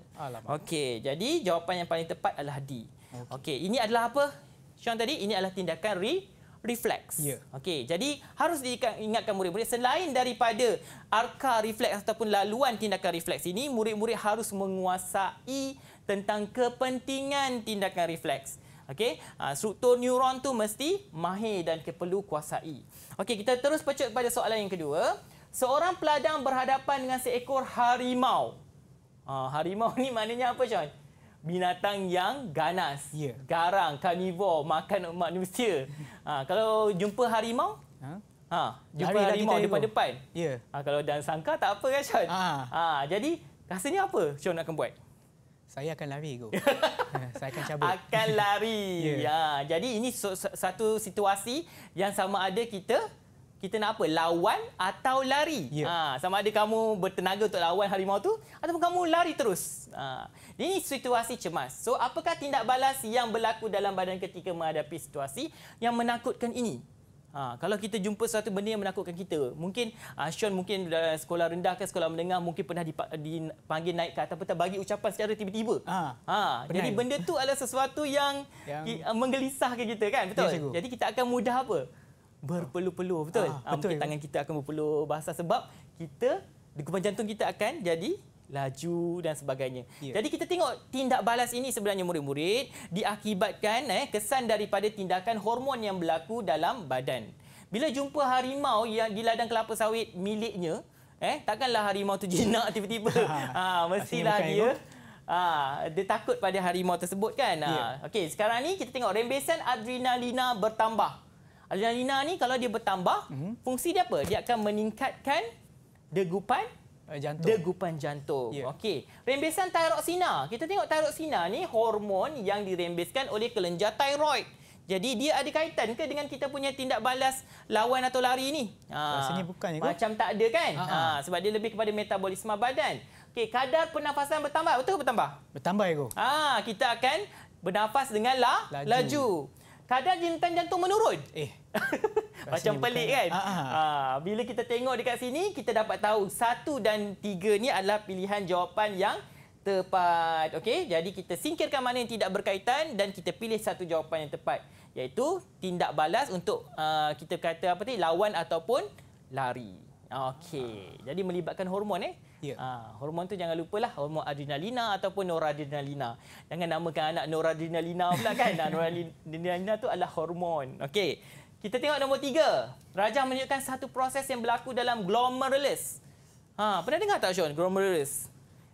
Okey, jadi jawapan yang paling tepat adalah D. Okey, okay, ini adalah apa? Sean tadi, ini adalah tindakan re refleks. Ya. Okey, jadi harus diingatkan murid-murid selain daripada arka refleks ataupun laluan tindakan refleks ini, murid-murid harus menguasai tentang kepentingan tindakan refleks. Okey, ha, struktur neuron tu mesti mahir dan perlu kuasai. Okey, kita terus pecut pada soalan yang kedua. Seorang peladang berhadapan dengan seekor harimau. Ha, harimau ni maknanya apa, Sean? Binatang yang ganas, Ya. garang, karnivor, makan manusia. Ha, kalau jumpa harimau, Ha? ha, jumpa Larilah harimau depan-depan. Ya. Ha, kalau dan sangka tak apa kan, Sean? Ha. Ha, jadi rasanya apa Sean akan buat? Saya akan lari go. saya akan cabut. akan lari. Ya. ya. Jadi ini satu situasi yang sama ada kita kita nak apa? Lawan atau lari. Ya. Ha, sama ada kamu bertenaga untuk lawan harimau tu ataupun kamu lari terus. Ha, ini situasi cemas. So apakah tindak balas yang berlaku dalam badan ketika menghadapi situasi yang menakutkan ini? Ha, kalau kita jumpa sesuatu benda yang menakutkan kita, mungkin uh, Sean mungkin dalam sekolah rendah ke sekolah menengah mungkin pernah dipa- dipanggil naik ke atas petang bagi ucapan secara tiba-tiba. Ah, Ha, pernah. jadi benda tu adalah sesuatu yang, Yang- ki- uh, menggelisahkan kita kan, betul? Ya, cikgu. jadi kita akan mudah apa? Berpeluh-peluh, betul? Ah, Ah, betul, mungkin tangan kita akan berpeluh basah sebab kita degupan jantung kita akan jadi laju dan sebagainya. Ya. Jadi kita tengok tindak balas ini sebenarnya murid-murid diakibatkan eh kesan daripada tindakan hormon yang berlaku dalam badan. Bila jumpa harimau yang di ladang kelapa sawit miliknya, eh takkanlah harimau tu jinak tiba-tiba. ha, mestilah dia. Ah, dia takut pada harimau tersebut kan. Ya. Ah, okey, sekarang ni kita tengok rembesan adrenalina bertambah. Adrenalina ni kalau dia bertambah, Mhm. fungsi dia apa? Dia akan meningkatkan degupan Uh, jantung. degupan jantung. Ya. Okey. Rembesan thyroxina. Kita tengok thyroxina ni hormon yang dirembeskan oleh kelenjar tiroid. Jadi dia ada kaitan ke dengan kita punya tindak balas lawan atau lari ni? Ha, Rasanya bukan, Ko? Macam tak ada kan? Ha, Ha, ha. sebab dia lebih kepada metabolisme badan. Okey, kadar pernafasan bertambah. Betul ke bertambah? Bertambah ego. Ah, kita akan bernafas dengan la, Laju. laju. Kadar jintan jantung menurun. Eh, Macam pelik bukan. kan? Ah, bila kita tengok dekat sini, kita dapat tahu satu dan tiga ni adalah pilihan jawapan yang tepat. Okey, jadi kita singkirkan mana yang tidak berkaitan dan kita pilih satu jawapan yang tepat. Iaitu tindak balas untuk uh, kita kata apa tadi, lawan ataupun lari. Okey, jadi melibatkan hormon eh. Ya. Ah, hormon tu jangan lupalah hormon adrenalina ataupun noradrenalina. Jangan namakan anak noradrenalina pula kan. Noradrenalina tu adalah hormon. Okey. Kita tengok nombor tiga. Rajah menunjukkan satu proses yang berlaku dalam glomerulus. Ha, pernah dengar tak Sean glomerulus?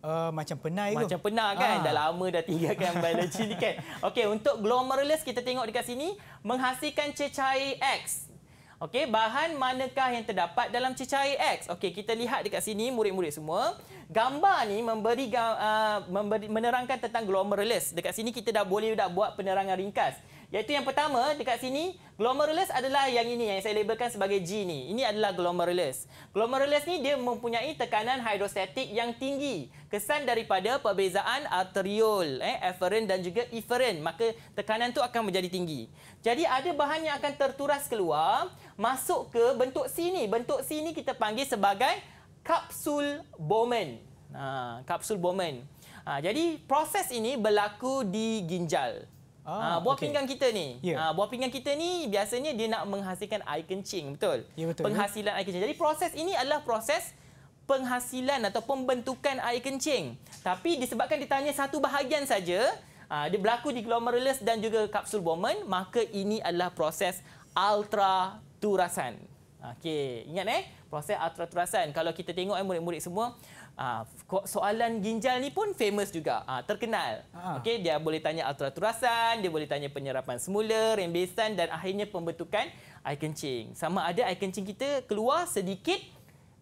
uh, macam pernah ego. Macam pernah kan? Ah. Dah lama dah tinggalkan biologi ni kan. Okey, untuk glomerulus kita tengok dekat sini menghasilkan cecair X. Okey, bahan manakah yang terdapat dalam cecair X? Okey, kita lihat dekat sini murid-murid semua. Gambar ni memberi, uh, memberi menerangkan tentang glomerulus. Dekat sini kita dah boleh dah buat penerangan ringkas. Iaitu yang pertama dekat sini glomerulus adalah yang ini yang saya labelkan sebagai G ni. Ini adalah glomerulus. Glomerulus ni dia mempunyai tekanan hidrostatik yang tinggi. Kesan daripada perbezaan arteriol, eh, efferent dan juga efferent. Maka tekanan tu akan menjadi tinggi. Jadi ada bahan yang akan terturas keluar masuk ke bentuk C ni. Bentuk C ni kita panggil sebagai kapsul Bowman. Ha, kapsul Bowman. Ha, jadi proses ini berlaku di ginjal. Ah, Ah, buah okey. pinggang kita ni. Ya. Ah, buah pinggang kita ni biasanya dia nak menghasilkan air kencing, betul? Ya, betul. Penghasilan air kencing. Jadi proses ini adalah proses penghasilan atau pembentukan air kencing. Tapi disebabkan ditanya satu bahagian saja, ah, dia berlaku di glomerulus dan juga kapsul Bowman, maka ini adalah proses ultraturasan. Okey, ingat eh, proses ultraturasan. Kalau kita tengok eh murid-murid semua, ko- soalan ginjal ni pun famous juga, ah, terkenal. Ah. Okey, dia boleh tanya ultraturasan, dia boleh tanya penyerapan semula, rembesan dan akhirnya pembentukan air kencing. Sama ada air kencing kita keluar sedikit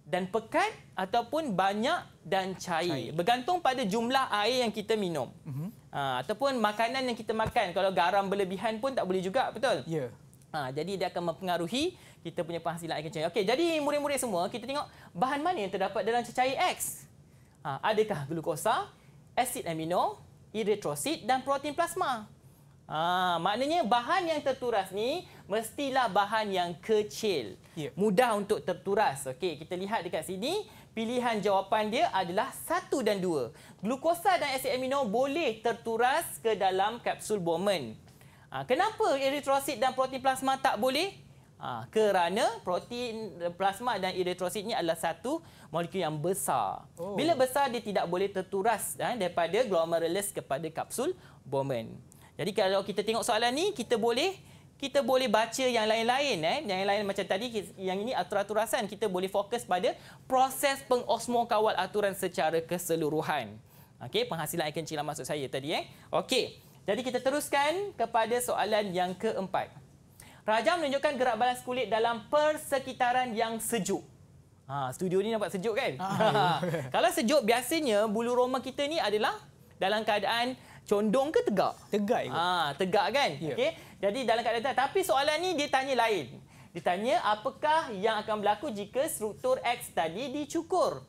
dan pekat ataupun banyak dan cair. Cair. Bergantung pada jumlah air yang kita minum. Uh-huh. Ha, ataupun makanan yang kita makan. Kalau garam berlebihan pun tak boleh juga, betul? Ya. Ha, jadi dia akan mempengaruhi kita punya penghasilan air kencing. Okey, jadi murid-murid semua, kita tengok bahan mana yang terdapat dalam cecair X. Ha, adakah glukosa, asid amino, eritrosit dan protein plasma? Ha, maknanya bahan yang terturas ni mestilah bahan yang kecil. Ya. Mudah untuk terturas. Okey, kita lihat dekat sini. Pilihan jawapan dia adalah satu dan dua. Glukosa dan asid amino boleh terturas ke dalam kapsul Bowman. Ha, kenapa eritrosit dan protein plasma tak boleh? Ha, kerana protein plasma dan eritrosit ni adalah satu molekul yang besar. Oh. Bila besar dia tidak boleh terturas eh, daripada glomerulus kepada kapsul Bowman. Jadi kalau kita tengok soalan ni kita boleh kita boleh baca yang lain-lain eh yang lain macam tadi yang ini atur-aturasan kita boleh fokus pada proses pengosmo kawal aturan secara keseluruhan. Okey, penghasilan air kencilan maksud saya tadi eh. Okey. Jadi kita teruskan kepada soalan yang keempat. Raja menunjukkan gerak balas kulit dalam persekitaran yang sejuk. Ha, studio ni nampak sejuk kan? Ah, Kalau sejuk biasanya bulu roma kita ni adalah dalam keadaan condong ke tegak? Tegak. Ah, tegak kan? Ya. Okey. Jadi dalam keadaan tegak. Tapi soalan ni dia tanya lain. Dia tanya apakah yang akan berlaku jika struktur X tadi dicukur?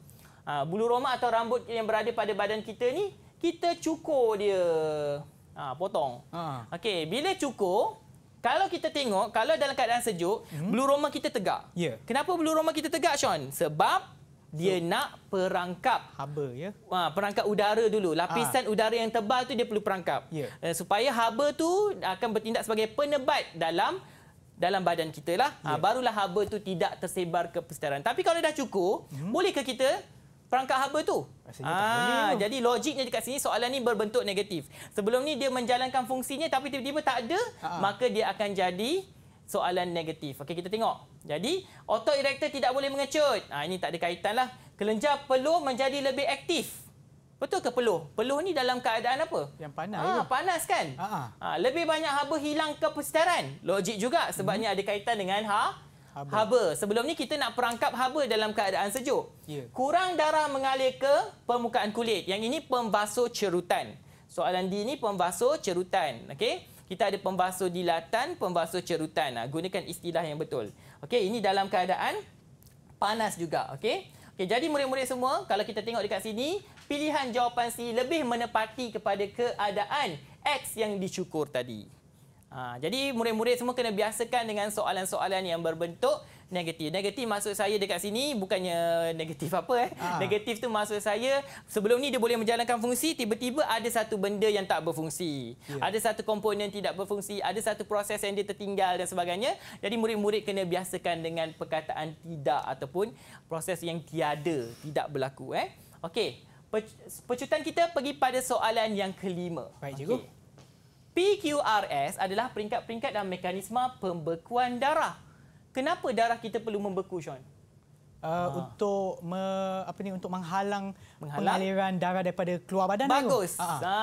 Ah, bulu roma atau rambut yang berada pada badan kita ni kita cukur dia. Ah, potong. Ah. Okey, bila cukur kalau kita tengok, kalau dalam keadaan sejuk, hmm. bulu roma kita tegak. Ya. Kenapa bulu roma kita tegak, Sean? Sebab dia nak perangkap Haba ya. Ha, perangkap udara dulu. Lapisan udara yang tebal tu dia perlu perangkap. Ya. Uh, supaya haba tu akan bertindak sebagai penebat dalam dalam badan kita lah. Ha, Ya. barulah haba tu tidak tersebar ke persekitaran. Tapi kalau dah cukup, hmm. bolehkah kita perangkap haba tu? Tu. jadi logiknya dekat sini soalan ni berbentuk negatif. Sebelum ni dia menjalankan fungsinya tapi tiba-tiba tak ada, Ha. maka dia akan jadi soalan negatif. Okey, kita tengok. Jadi, otot erector tidak boleh mengecut. Ha, ini tak ada kaitan lah. Kelenjar peluh menjadi lebih aktif. Betul ke peluh? Peluh ni dalam keadaan apa? Yang panas Ha, je. panas kan? Ha, ha. Ha, lebih banyak haba hilang ke persekitaran. Logik juga sebabnya ada kaitan dengan ha, Haba. haba. Sebelum ni kita nak perangkap haba dalam keadaan sejuk. Ya. Kurang darah mengalir ke permukaan kulit. Yang ini pembasuh cerutan. Soalan D ni pembasuh cerutan. Okey? Kita ada pembasuh dilatan, pembasuh cerutan. Ha, gunakan istilah yang betul. Okey, ini dalam keadaan panas juga. Okey? Okey, jadi murid-murid semua, kalau kita tengok dekat sini, pilihan jawapan C lebih menepati kepada keadaan X yang dicukur tadi. Ha, jadi murid-murid semua kena biasakan dengan soalan-soalan yang berbentuk negatif. Negatif maksud saya dekat sini bukannya negatif apa eh. Ah. Negatif tu maksud saya sebelum ni dia boleh menjalankan fungsi tiba-tiba ada satu benda yang tak berfungsi. Ya. Ada satu komponen tidak berfungsi, ada satu proses yang dia tertinggal dan sebagainya. Jadi murid-murid kena biasakan dengan perkataan tidak ataupun proses yang tiada, tidak berlaku eh. Okey. Pe- Pecutan kita pergi pada soalan yang kelima. Baik, cikgu. Okey. PQRS adalah peringkat-peringkat dalam mekanisme pembekuan darah. Kenapa darah kita perlu membeku, Sean? Uh, untuk me, apa ni untuk menghalang, Menghalang? pengaliran darah daripada keluar badan Bagus. Ah, ah. Ha,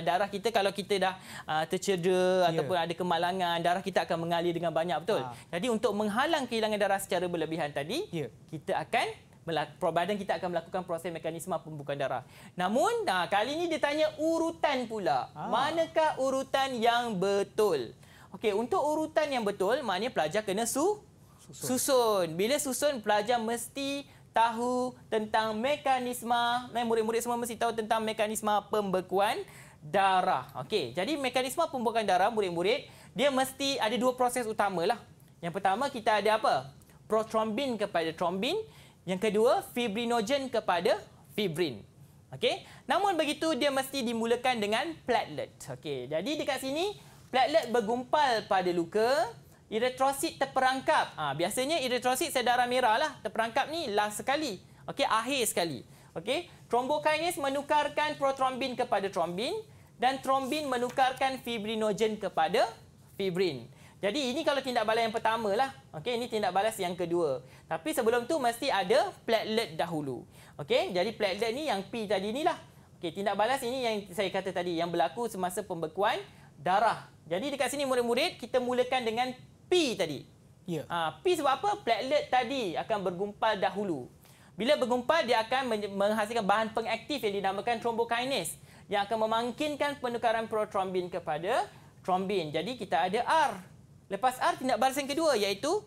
darah kita kalau kita dah uh, tercedera Ya. ataupun ada kemalangan, darah kita akan mengalir dengan banyak, betul? Ha. Jadi untuk menghalang kehilangan darah secara berlebihan tadi, Ya. kita akan badan kita akan melakukan proses mekanisme pembukaan darah. Namun, nah, kali ini dia tanya urutan pula. Ah. Manakah urutan yang betul? Okey, untuk urutan yang betul, maknanya pelajar kena su susun. susun. Bila susun, pelajar mesti tahu tentang mekanisme, murid-murid semua mesti tahu tentang mekanisme pembekuan darah. Okey, jadi mekanisme pembekuan darah murid-murid, dia mesti ada dua proses utamalah. Yang pertama kita ada apa? Protrombin kepada trombin. Yang kedua, fibrinogen kepada fibrin. Okey. Namun begitu dia mesti dimulakan dengan platelet. Okey. Jadi dekat sini platelet bergumpal pada luka, eritrosit terperangkap. Ah biasanya eritrosit sel darah merah lah terperangkap ni last sekali. Okey, akhir sekali. Okey. Thrombokinase menukarkan protrombin kepada trombin dan trombin menukarkan fibrinogen kepada fibrin. Jadi ini kalau tindak balas yang pertama lah. Okey, ini tindak balas yang kedua. Tapi sebelum tu mesti ada platelet dahulu. Okey, jadi platelet ni yang P tadi ni lah. Okey, tindak balas ini yang saya kata tadi yang berlaku semasa pembekuan darah. Jadi dekat sini murid-murid kita mulakan dengan P tadi. Ya. Ha, P sebab apa? Platelet tadi akan bergumpal dahulu. Bila bergumpal, dia akan men- menghasilkan bahan pengaktif yang dinamakan thrombokinase yang akan memangkinkan penukaran protrombin kepada trombin. Jadi kita ada R. Lepas R, tindak balas yang kedua iaitu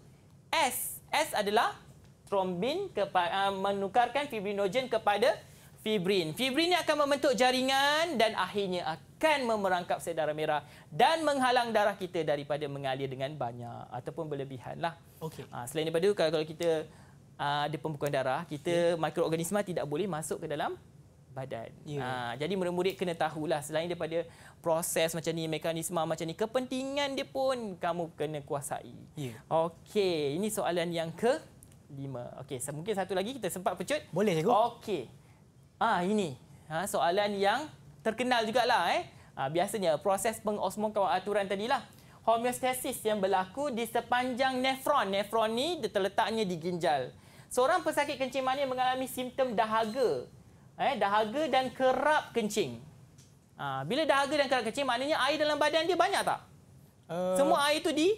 S. S adalah trombin kepa- uh, menukarkan fibrinogen kepada fibrin. Fibrin ni akan membentuk jaringan dan akhirnya akan memerangkap sel darah merah dan menghalang darah kita daripada mengalir dengan banyak ataupun berlebihan lah. Okey. Ha, selain daripada itu, kalau, kita uh, ada pembekuan darah, kita yeah. mikroorganisma tidak boleh masuk ke dalam badan. Ya. Ha, jadi murid-murid kena tahulah selain daripada proses macam ni, mekanisme macam ni, kepentingan dia pun kamu kena kuasai. Ya. Okey, ini soalan yang ke lima. Okey, mungkin satu lagi kita sempat pecut. Boleh, cikgu. Okey. Ah ini ha, soalan yang terkenal jugalah eh. Ha, biasanya proses pengosmokauan aturan tadilah homeostasis yang berlaku di sepanjang nefron. Nefron ni terletaknya di ginjal. Seorang pesakit kencing manis mengalami simptom dahaga. Eh, dahaga dan kerap kencing. Ha, bila dahaga dan kerap kencing maknanya air dalam badan dia banyak tak? Uh, Semua air itu di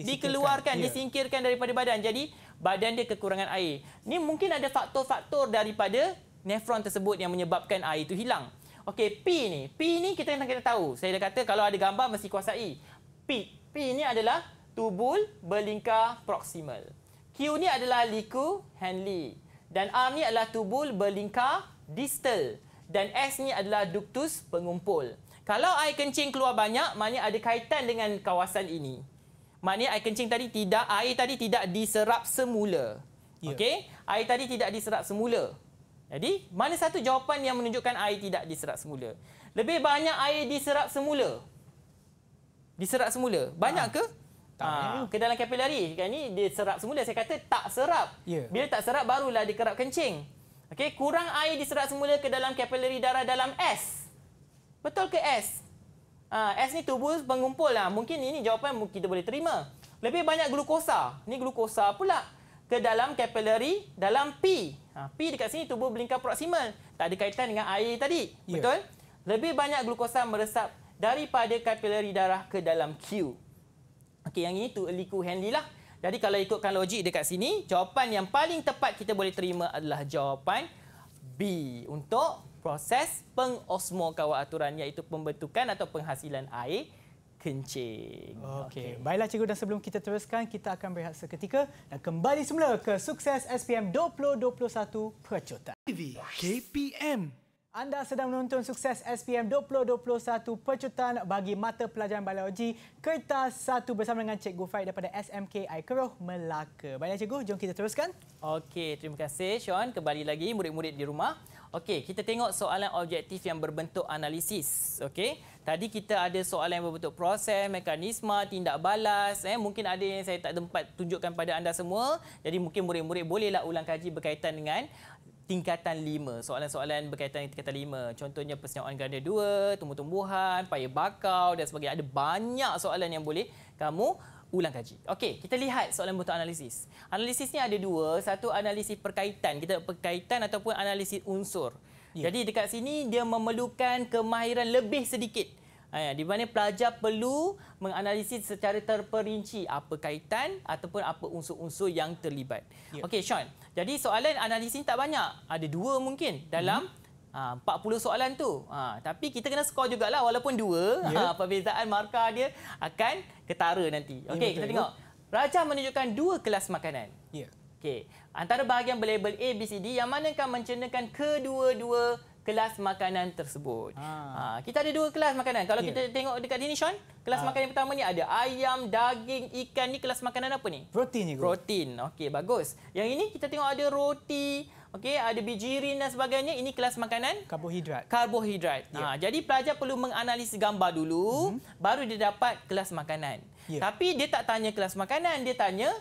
dikeluarkan, Ya. disingkirkan daripada badan. Jadi badan dia kekurangan air. Ni mungkin ada faktor-faktor daripada nefron tersebut yang menyebabkan air itu hilang. Okey, P ni. P ni kita kena kita tahu. Saya dah kata kalau ada gambar mesti kuasai. P. P ni adalah tubul berlingkar proksimal. Q ni adalah liku Henle. Dan R ni adalah tubul berlingkar distal. Dan S ni adalah duktus pengumpul. Kalau air kencing keluar banyak, maknanya ada kaitan dengan kawasan ini. Maknanya air kencing tadi tidak air tadi tidak diserap semula. Ya. Okey? Air tadi tidak diserap semula. Jadi, mana satu jawapan yang menunjukkan air tidak diserap semula? Lebih banyak air diserap semula. Diserap semula. Banyak ke? Tak, Ah, ke dalam kapilari. Kan ni dia serap semula. Saya kata tak serap. Ya. Bila tak serap barulah dia kerap kencing. Okey, kurang air diserap semula ke dalam kapilari darah dalam S. Betul ke S? Ha, S ni tubuh pengumpul lah. Mungkin ini jawapan mu- kita boleh terima. Lebih banyak glukosa. Ni glukosa pula ke dalam kapilari dalam P. Ha, P dekat sini tubuh belingkar proksimal. Tak ada kaitan dengan air tadi. Ya. Betul? Lebih banyak glukosa meresap daripada kapilari darah ke dalam Q. Okey, yang ini tu liku Henle lah. Jadi kalau ikutkan logik dekat sini, jawapan yang paling tepat kita boleh terima adalah jawapan B untuk proses pengosmokauan aturan iaitu pembentukan atau penghasilan air kencing. Okey. Baiklah cikgu dan sebelum kita teruskan, kita akan berehat seketika dan kembali semula ke Sukses SPM 2021 Percutan. TV KPM. Anda sedang menonton Sukses SPM 2021 Percutan bagi mata pelajaran biologi kertas 1 bersama dengan Cikgu Faid daripada SMK Aikeroh Melaka. Baiklah cikgu, jom kita teruskan. Okey, terima kasih Sean. Kembali lagi murid-murid di rumah. Okey, kita tengok soalan objektif yang berbentuk analisis. Okey, tadi kita ada soalan yang berbentuk proses, mekanisme, tindak balas. Eh, mungkin ada yang saya tak tempat tunjukkan pada anda semua. Jadi mungkin murid-murid bolehlah ulang kaji berkaitan dengan tingkatan 5. Soalan-soalan berkaitan dengan tingkatan 5. Contohnya persenyawaan ganda 2, tumbuh-tumbuhan, paya bakau dan sebagainya. Ada banyak soalan yang boleh kamu ulang kaji. Okey, kita lihat soalan bentuk analisis. Analisis ni ada dua. Satu analisis perkaitan. Kita perkaitan ataupun analisis unsur. Ya. Jadi dekat sini dia memerlukan kemahiran lebih sedikit. Ha, di mana pelajar perlu menganalisis secara terperinci apa kaitan ataupun apa unsur-unsur yang terlibat. Ya. Okey, Sean. Jadi soalan analisis ni tak banyak. Ada dua mungkin dalam ha, 40 soalan tu. Ha, tapi kita kena skor jugalah walaupun dua. Ya. Ha, perbezaan markah dia akan ketara nanti. Ya, Okey, betul, kita tengok. Pelajar menunjukkan dua kelas makanan. Ya. Okey, antara bahagian berlabel A, B, C, D yang manakah mencernakan kedua-dua kelas makanan tersebut. Ha. Ha, kita ada dua kelas makanan. Kalau Ya. kita tengok dekat sini Sean, kelas Ha. makanan yang pertama ni ada ayam, daging, ikan ni kelas makanan apa ni? Protein cikgu. Protein. Okey, bagus. Yang ini kita tengok ada roti, okey, ada bijirin dan sebagainya. Ini kelas makanan Karbohidrat. karbohidrat. Ya. Ha, jadi pelajar perlu menganalisis gambar dulu, mm-hmm. baru dia dapat kelas makanan. Ya. Tapi dia tak tanya kelas makanan, dia tanya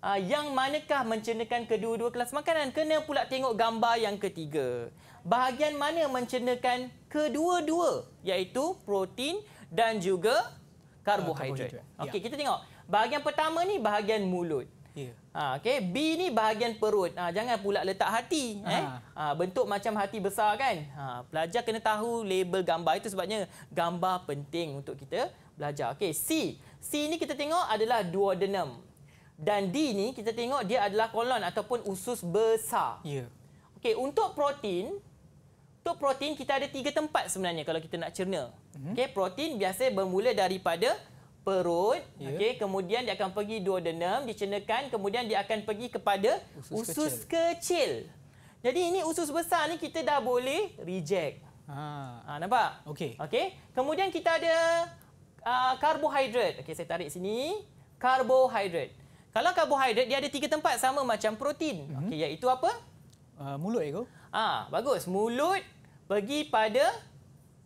uh, yang manakah mencernakan kedua-dua kelas makanan. Kena pula tengok gambar yang ketiga. Bahagian mana mencernakan kedua-dua iaitu protein dan juga karbohidrat. karbohidrat. Okey, Ya. kita tengok. Bahagian pertama ni bahagian mulut. Ya. Ha, okay. B ni bahagian perut. Ha, jangan pula letak hati. Ha. Eh? Ha, bentuk macam hati besar kan. Ha, pelajar kena tahu label gambar itu sebabnya gambar penting untuk kita belajar. Okey, C. C ni kita tengok adalah duodenum. Dan D ni kita tengok dia adalah kolon ataupun usus besar. Ya. Okey, untuk protein, untuk protein kita ada tiga tempat sebenarnya kalau kita nak cerna. Mm-hmm. Okey, protein biasa bermula daripada perut, Ya. okey, kemudian dia akan pergi duodenum, dicernakan, kemudian dia akan pergi kepada Usus usus, kecil. Jadi ini usus besar ni kita dah boleh reject. Ha. Ha, nampak? Okey. Okey. Kemudian kita ada uh, karbohidrat. Okey, saya tarik sini. Karbohidrat. Kalau karbohidrat dia ada tiga tempat sama macam protein. Mm-hmm. Okey, iaitu apa? Uh, mulut ego. Ah, bagus. Mulut pergi pada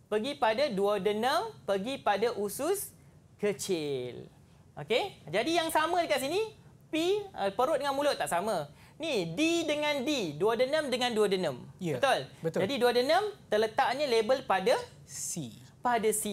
pergi pada duodenum, pergi pada usus kecil. Okey? Jadi yang sama dekat sini P uh, perut dengan mulut tak sama. Ni D dengan D, duodenum dengan duodenum. Ya, Betul? betul. Jadi duodenum terletaknya label pada C. pada C.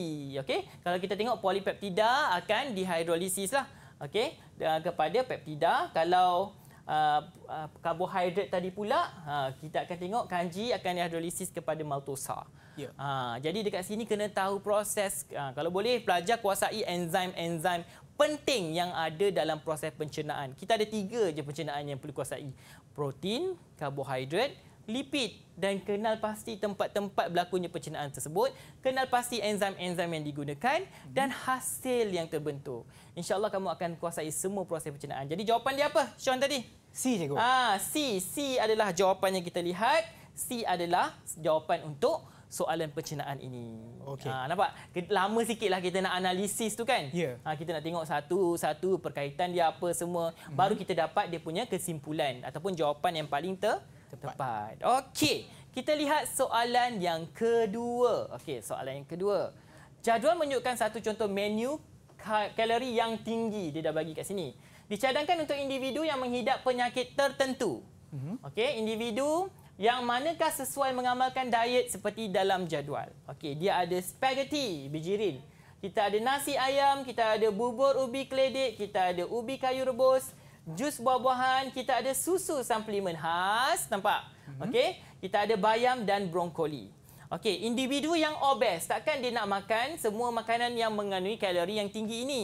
Okey. Kalau kita tengok polipeptida akan dihidrolisis lah. Okey. Dan kepada peptida kalau uh, uh, karbohidrat tadi pula uh, kita akan tengok kanji akan dihidrolisis kepada maltosa. Ya. Ha, jadi dekat sini kena tahu proses uh, kalau boleh pelajar kuasai enzim-enzim penting yang ada dalam proses pencernaan. Kita ada tiga je pencernaan yang perlu kuasai. Protein, karbohidrat, lipid dan kenal pasti tempat-tempat berlakunya pencernaan tersebut, kenal pasti enzim-enzim yang digunakan dan hasil yang terbentuk. InsyaAllah kamu akan kuasai semua proses pencernaan. Jadi jawapan dia apa, Sean tadi? C cikgu. Ah, C. C adalah jawapan yang kita lihat. C adalah jawapan untuk soalan pencernaan ini. Okey. Ah, nampak? Lama sikitlah kita nak analisis tu kan? Ya. Ah, kita nak tengok satu-satu perkaitan dia apa semua. Mhm. Baru kita dapat dia punya kesimpulan ataupun jawapan yang paling ter Tepat. Okey. Kita lihat soalan yang kedua. Okey, soalan yang kedua. Jadual menunjukkan satu contoh menu ka- kalori yang tinggi dia dah bagi kat sini. Dicadangkan untuk individu yang menghidap penyakit tertentu. Mm-hmm. Okey, individu yang manakah sesuai mengamalkan diet seperti dalam jadual. Okey, dia ada spaghetti bijirin. Kita ada nasi ayam, kita ada bubur ubi keledek, kita ada ubi kayu rebus, jus buah-buahan, kita ada susu suplemen khas, nampak? Mm-hmm. Okey, kita ada bayam dan brokoli. Okey, individu yang obes, takkan dia nak makan semua makanan yang mengandungi kalori yang tinggi ini?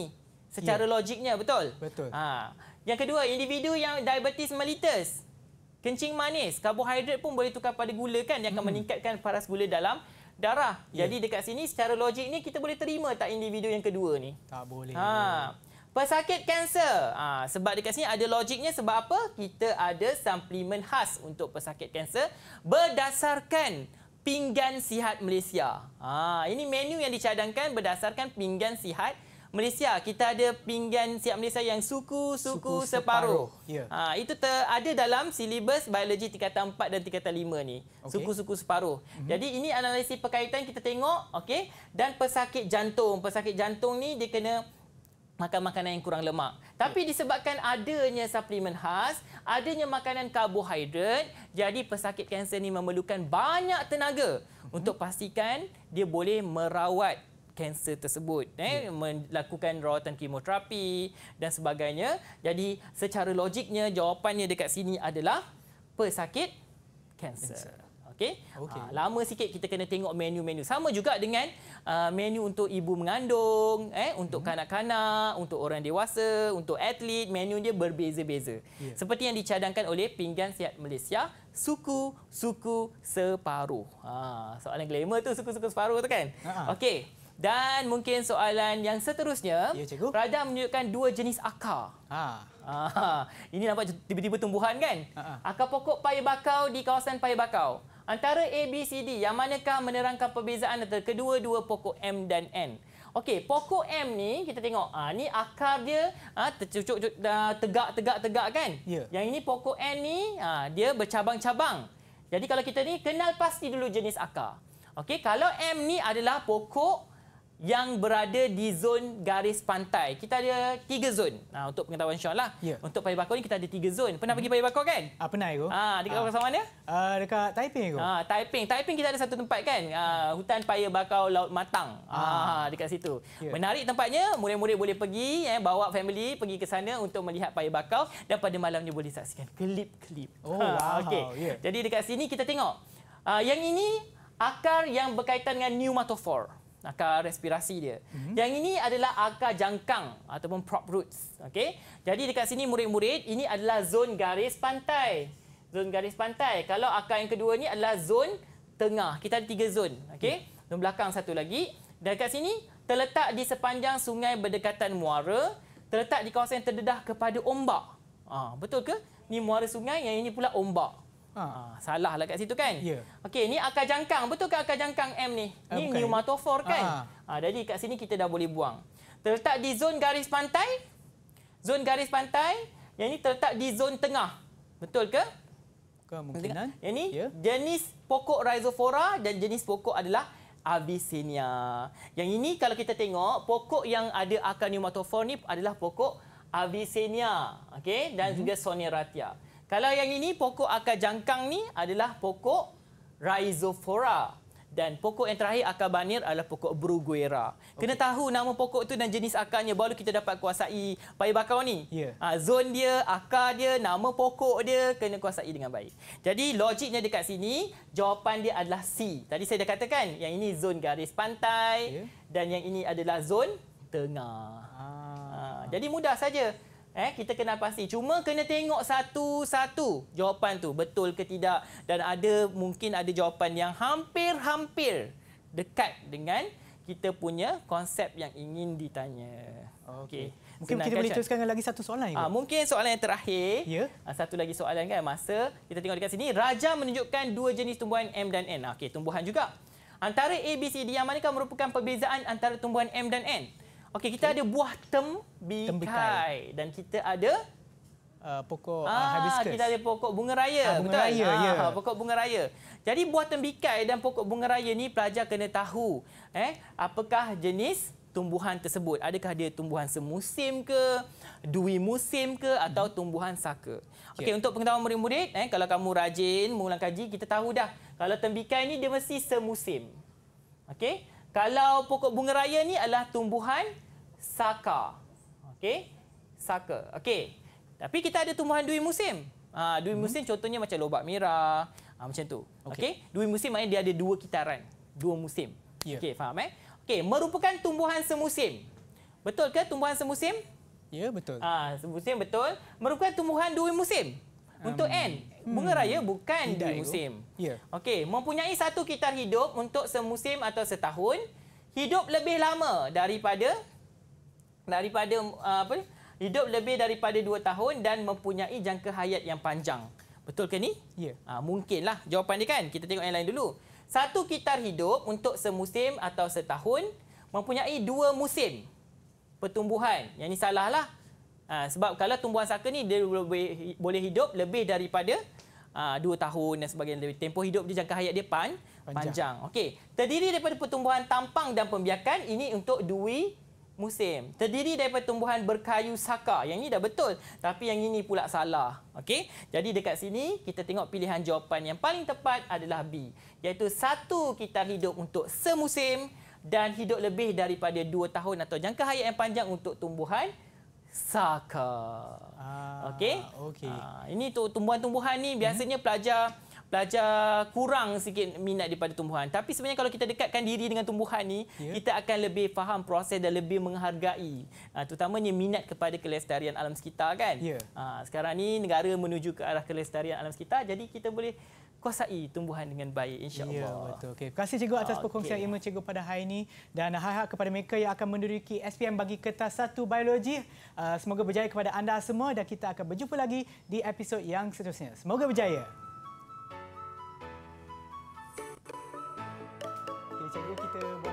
Secara Ya. logiknya, betul? Betul. Ha. Yang kedua, individu yang diabetes mellitus. Kencing manis, karbohidrat pun boleh tukar pada gula kan yang akan meningkatkan paras gula dalam darah. Ya. Jadi dekat sini secara logik ni kita boleh terima tak individu yang kedua ni? Tak boleh. Ha. Pesakit kanser. Ha, sebab dekat sini ada logiknya sebab apa? Kita ada suplemen khas untuk pesakit kanser berdasarkan pinggan sihat Malaysia. Ha, ini menu yang dicadangkan berdasarkan pinggan sihat Malaysia. Kita ada pinggan sihat Malaysia yang suku suku, Suku separuh. separuh. Ya. Ha, itu ter, ada dalam silibus biologi tingkatan 4 dan tingkatan 5 ni. Okey. Suku-suku separuh. Mm-hmm. Jadi ini analisis perkaitan kita tengok, okey. Dan pesakit jantung. Pesakit jantung ni dia kena makan makanan yang kurang lemak. Tapi disebabkan adanya suplemen khas, adanya makanan karbohidrat, jadi pesakit kanser ni memerlukan banyak tenaga mm-hmm. untuk pastikan dia boleh merawat kanser tersebut eh melakukan rawatan kemoterapi dan sebagainya. Jadi secara logiknya jawapannya dekat sini adalah pesakit kanser. Okey. Okey. Ha, lama sikit kita kena tengok menu-menu. Sama juga dengan uh, menu untuk ibu mengandung, eh untuk Mhm. kanak-kanak, untuk orang dewasa, untuk atlet, menu dia berbeza-beza. Ya. Seperti yang dicadangkan oleh Pinggan Sihat Malaysia, suku-suku separuh. Ha, soalan glamour tu suku-suku separuh tu kan? Ha-ha. Okey. Dan mungkin soalan yang seterusnya, Ya, cikgu. Menunjukkan dua jenis akar. Ha. Ah, ini nampak tiba-tiba tumbuhan kan? Ha-ha. Akar pokok paya bakau di kawasan paya bakau. Antara A, B, C, D, yang manakah menerangkan perbezaan antara kedua-dua pokok M dan N? Okey, pokok M ni kita tengok. Ah ni akar dia ah tercucuk tegak-tegak-tegak kan? Ya. Yang ini pokok N ni ah dia bercabang-cabang. Jadi kalau kita ni kenal pasti dulu jenis akar. Okey, kalau M ni adalah pokok yang berada di zon garis pantai. Kita ada tiga zon. Nah, untuk pengetahuan Sean lah. Ya. Untuk Paya Bakau ni kita ada tiga zon. Pernah pergi Paya Bakau kan? Ah, pernah ego? Ah, di kawasan mana? Ah, dekat Taipei ego. Ah, Taiping. Taiping kita ada satu tempat kan? Ah, hutan Paya Bakau Laut Matang. Ah, dekat situ. Ya. Menarik tempatnya. Murid-murid boleh pergi eh bawa family pergi ke sana untuk melihat Paya Bakau dan pada malamnya boleh saksikan klip-klip. Oh, Ha, wow. okey. Ya. Jadi dekat sini kita tengok. Ah, yang ini akar yang berkaitan dengan pneumatophore. Akar respirasi dia. Mm-hmm. Yang ini adalah akar jangkang ataupun prop roots. Okey. Jadi dekat sini murid-murid ini adalah zon garis pantai. Zon garis pantai. Kalau akar yang kedua ni adalah zon tengah. Kita ada tiga zon. Okey. Zon belakang satu lagi. Dan dekat sini terletak di sepanjang sungai berdekatan muara, terletak di kawasan yang terdedah kepada ombak. Ah, betul ke? Ni muara sungai, yang ini pula ombak. Ha. Ha, salah lah kat situ kan? Ya. Okey, ni akar jangkang. Betul ke akar jangkang M ni? Ah, Ni bukan. pneumatophore kan? Ah. Ha, jadi kat sini kita dah boleh buang. Terletak di zon garis pantai. Zon garis pantai. Yang ni terletak di zon tengah. Betul ke? Kemungkinan. Yang ni Ya. jenis pokok Rhizophora dan jenis pokok adalah Avicennia. Yang ini kalau kita tengok pokok yang ada akar pneumatophore ni adalah pokok Avicennia, okey dan juga Soneratia. Kalau yang ini pokok akar jangkang ni adalah pokok Rhizophora dan pokok yang terakhir akar banir adalah pokok Bruguera. Kena tahu nama pokok tu dan jenis akarnya baru kita dapat kuasai paya bakau ni. Ya. Ha, zon dia, akar dia, nama pokok dia kena kuasai dengan baik. Jadi logiknya dekat sini jawapan dia adalah C. Tadi saya dah katakan yang ini zon garis pantai Ya. dan yang ini adalah zon tengah. Ah. Ha, jadi mudah saja. Eh, kita kena pasti. Cuma kena tengok satu-satu jawapan tu betul ke tidak dan ada mungkin ada jawapan yang hampir-hampir dekat dengan kita punya konsep yang ingin ditanya. Okey. Okey. Mungkin kita boleh teruskan dengan lagi satu soalan Ah, mungkin soalan yang terakhir. Ya. Ah, satu lagi soalan kan masa kita tengok dekat sini raja menunjukkan dua jenis tumbuhan M dan N. Ah, Okey, tumbuhan juga. Antara A, B, C, D yang manakah merupakan perbezaan antara tumbuhan M dan N? Okey, kita ada buah tembikai, Tembikai. dan kita ada Uh, pokok uh, Ah, hibiscus. kita ada pokok bunga raya. Ah, bunga betul? raya, ya. Pokok bunga raya. Jadi buah tembikai dan pokok bunga raya ni pelajar kena tahu eh apakah jenis tumbuhan tersebut. Adakah dia tumbuhan semusim ke, dui musim ke atau tumbuhan saka. Okey, Ya. untuk pengetahuan murid-murid eh kalau kamu rajin mengulang kaji kita tahu dah kalau tembikai ni dia mesti semusim. Okey? Kalau pokok bunga raya ni adalah tumbuhan saka. Okey? Saka. Okey. Tapi kita ada tumbuhan dui musim. Ha, dui musim contohnya macam lobak merah. Ha, macam tu. Okey. Okay. Dui musim maknanya dia ada dua kitaran. Dua musim. Ya. Okey, faham eh? Okey, merupakan tumbuhan semusim. Betul ke tumbuhan semusim? Ya, betul. Ah, semusim betul. Merupakan tumbuhan dua musim. Untuk N, bunga raya bukan dua itu. musim. Ya. Okey, mempunyai satu kitar hidup untuk semusim atau setahun, hidup lebih lama daripada daripada uh, apa? Hidup lebih daripada dua tahun dan mempunyai jangka hayat yang panjang. Betul ke ni? Ya. Ha, mungkinlah jawapan dia kan. Kita tengok yang lain dulu. Satu kitar hidup untuk semusim atau setahun mempunyai dua musim pertumbuhan. Yang ni salah lah. Ha, sebab kalau tumbuhan saka ni dia boleh, boleh hidup lebih daripada ha, dua tahun dan sebagainya. Lebih Tempoh hidup dia jangka hayat dia pan, Panjang. panjang. Okey. Terdiri daripada pertumbuhan tampang dan pembiakan. Ini untuk dui musim. Terdiri daripada tumbuhan berkayu saka. Yang ini dah betul. Tapi yang ini pula salah. Okey. Jadi dekat sini kita tengok pilihan jawapan yang paling tepat adalah B. Iaitu satu kitar hidup untuk semusim dan hidup lebih daripada dua tahun atau jangka hayat yang panjang untuk tumbuhan saka. Ah, Okey. okey. Ah, ini tu tumbuhan-tumbuhan ni biasanya pelajar pelajar kurang sikit minat daripada tumbuhan. Tapi sebenarnya kalau kita dekatkan diri dengan tumbuhan ni, Ya. kita akan lebih faham proses dan lebih menghargai. Ah, terutamanya minat kepada kelestarian alam sekitar kan. Ya. Ah, sekarang ni negara menuju ke arah kelestarian alam sekitar, jadi kita boleh kuasai tumbuhan dengan baik insya-Allah. Ya, betul. Okay. Terima kasih cikgu atas Okey. perkongsian ilmu cikgu pada hari ini dan harap kepada mereka yang akan menduduki SPM bagi kertas satu biologi. Uh, semoga berjaya kepada anda semua dan kita akan berjumpa lagi di episod yang seterusnya. Semoga berjaya. Okay, cikgu kita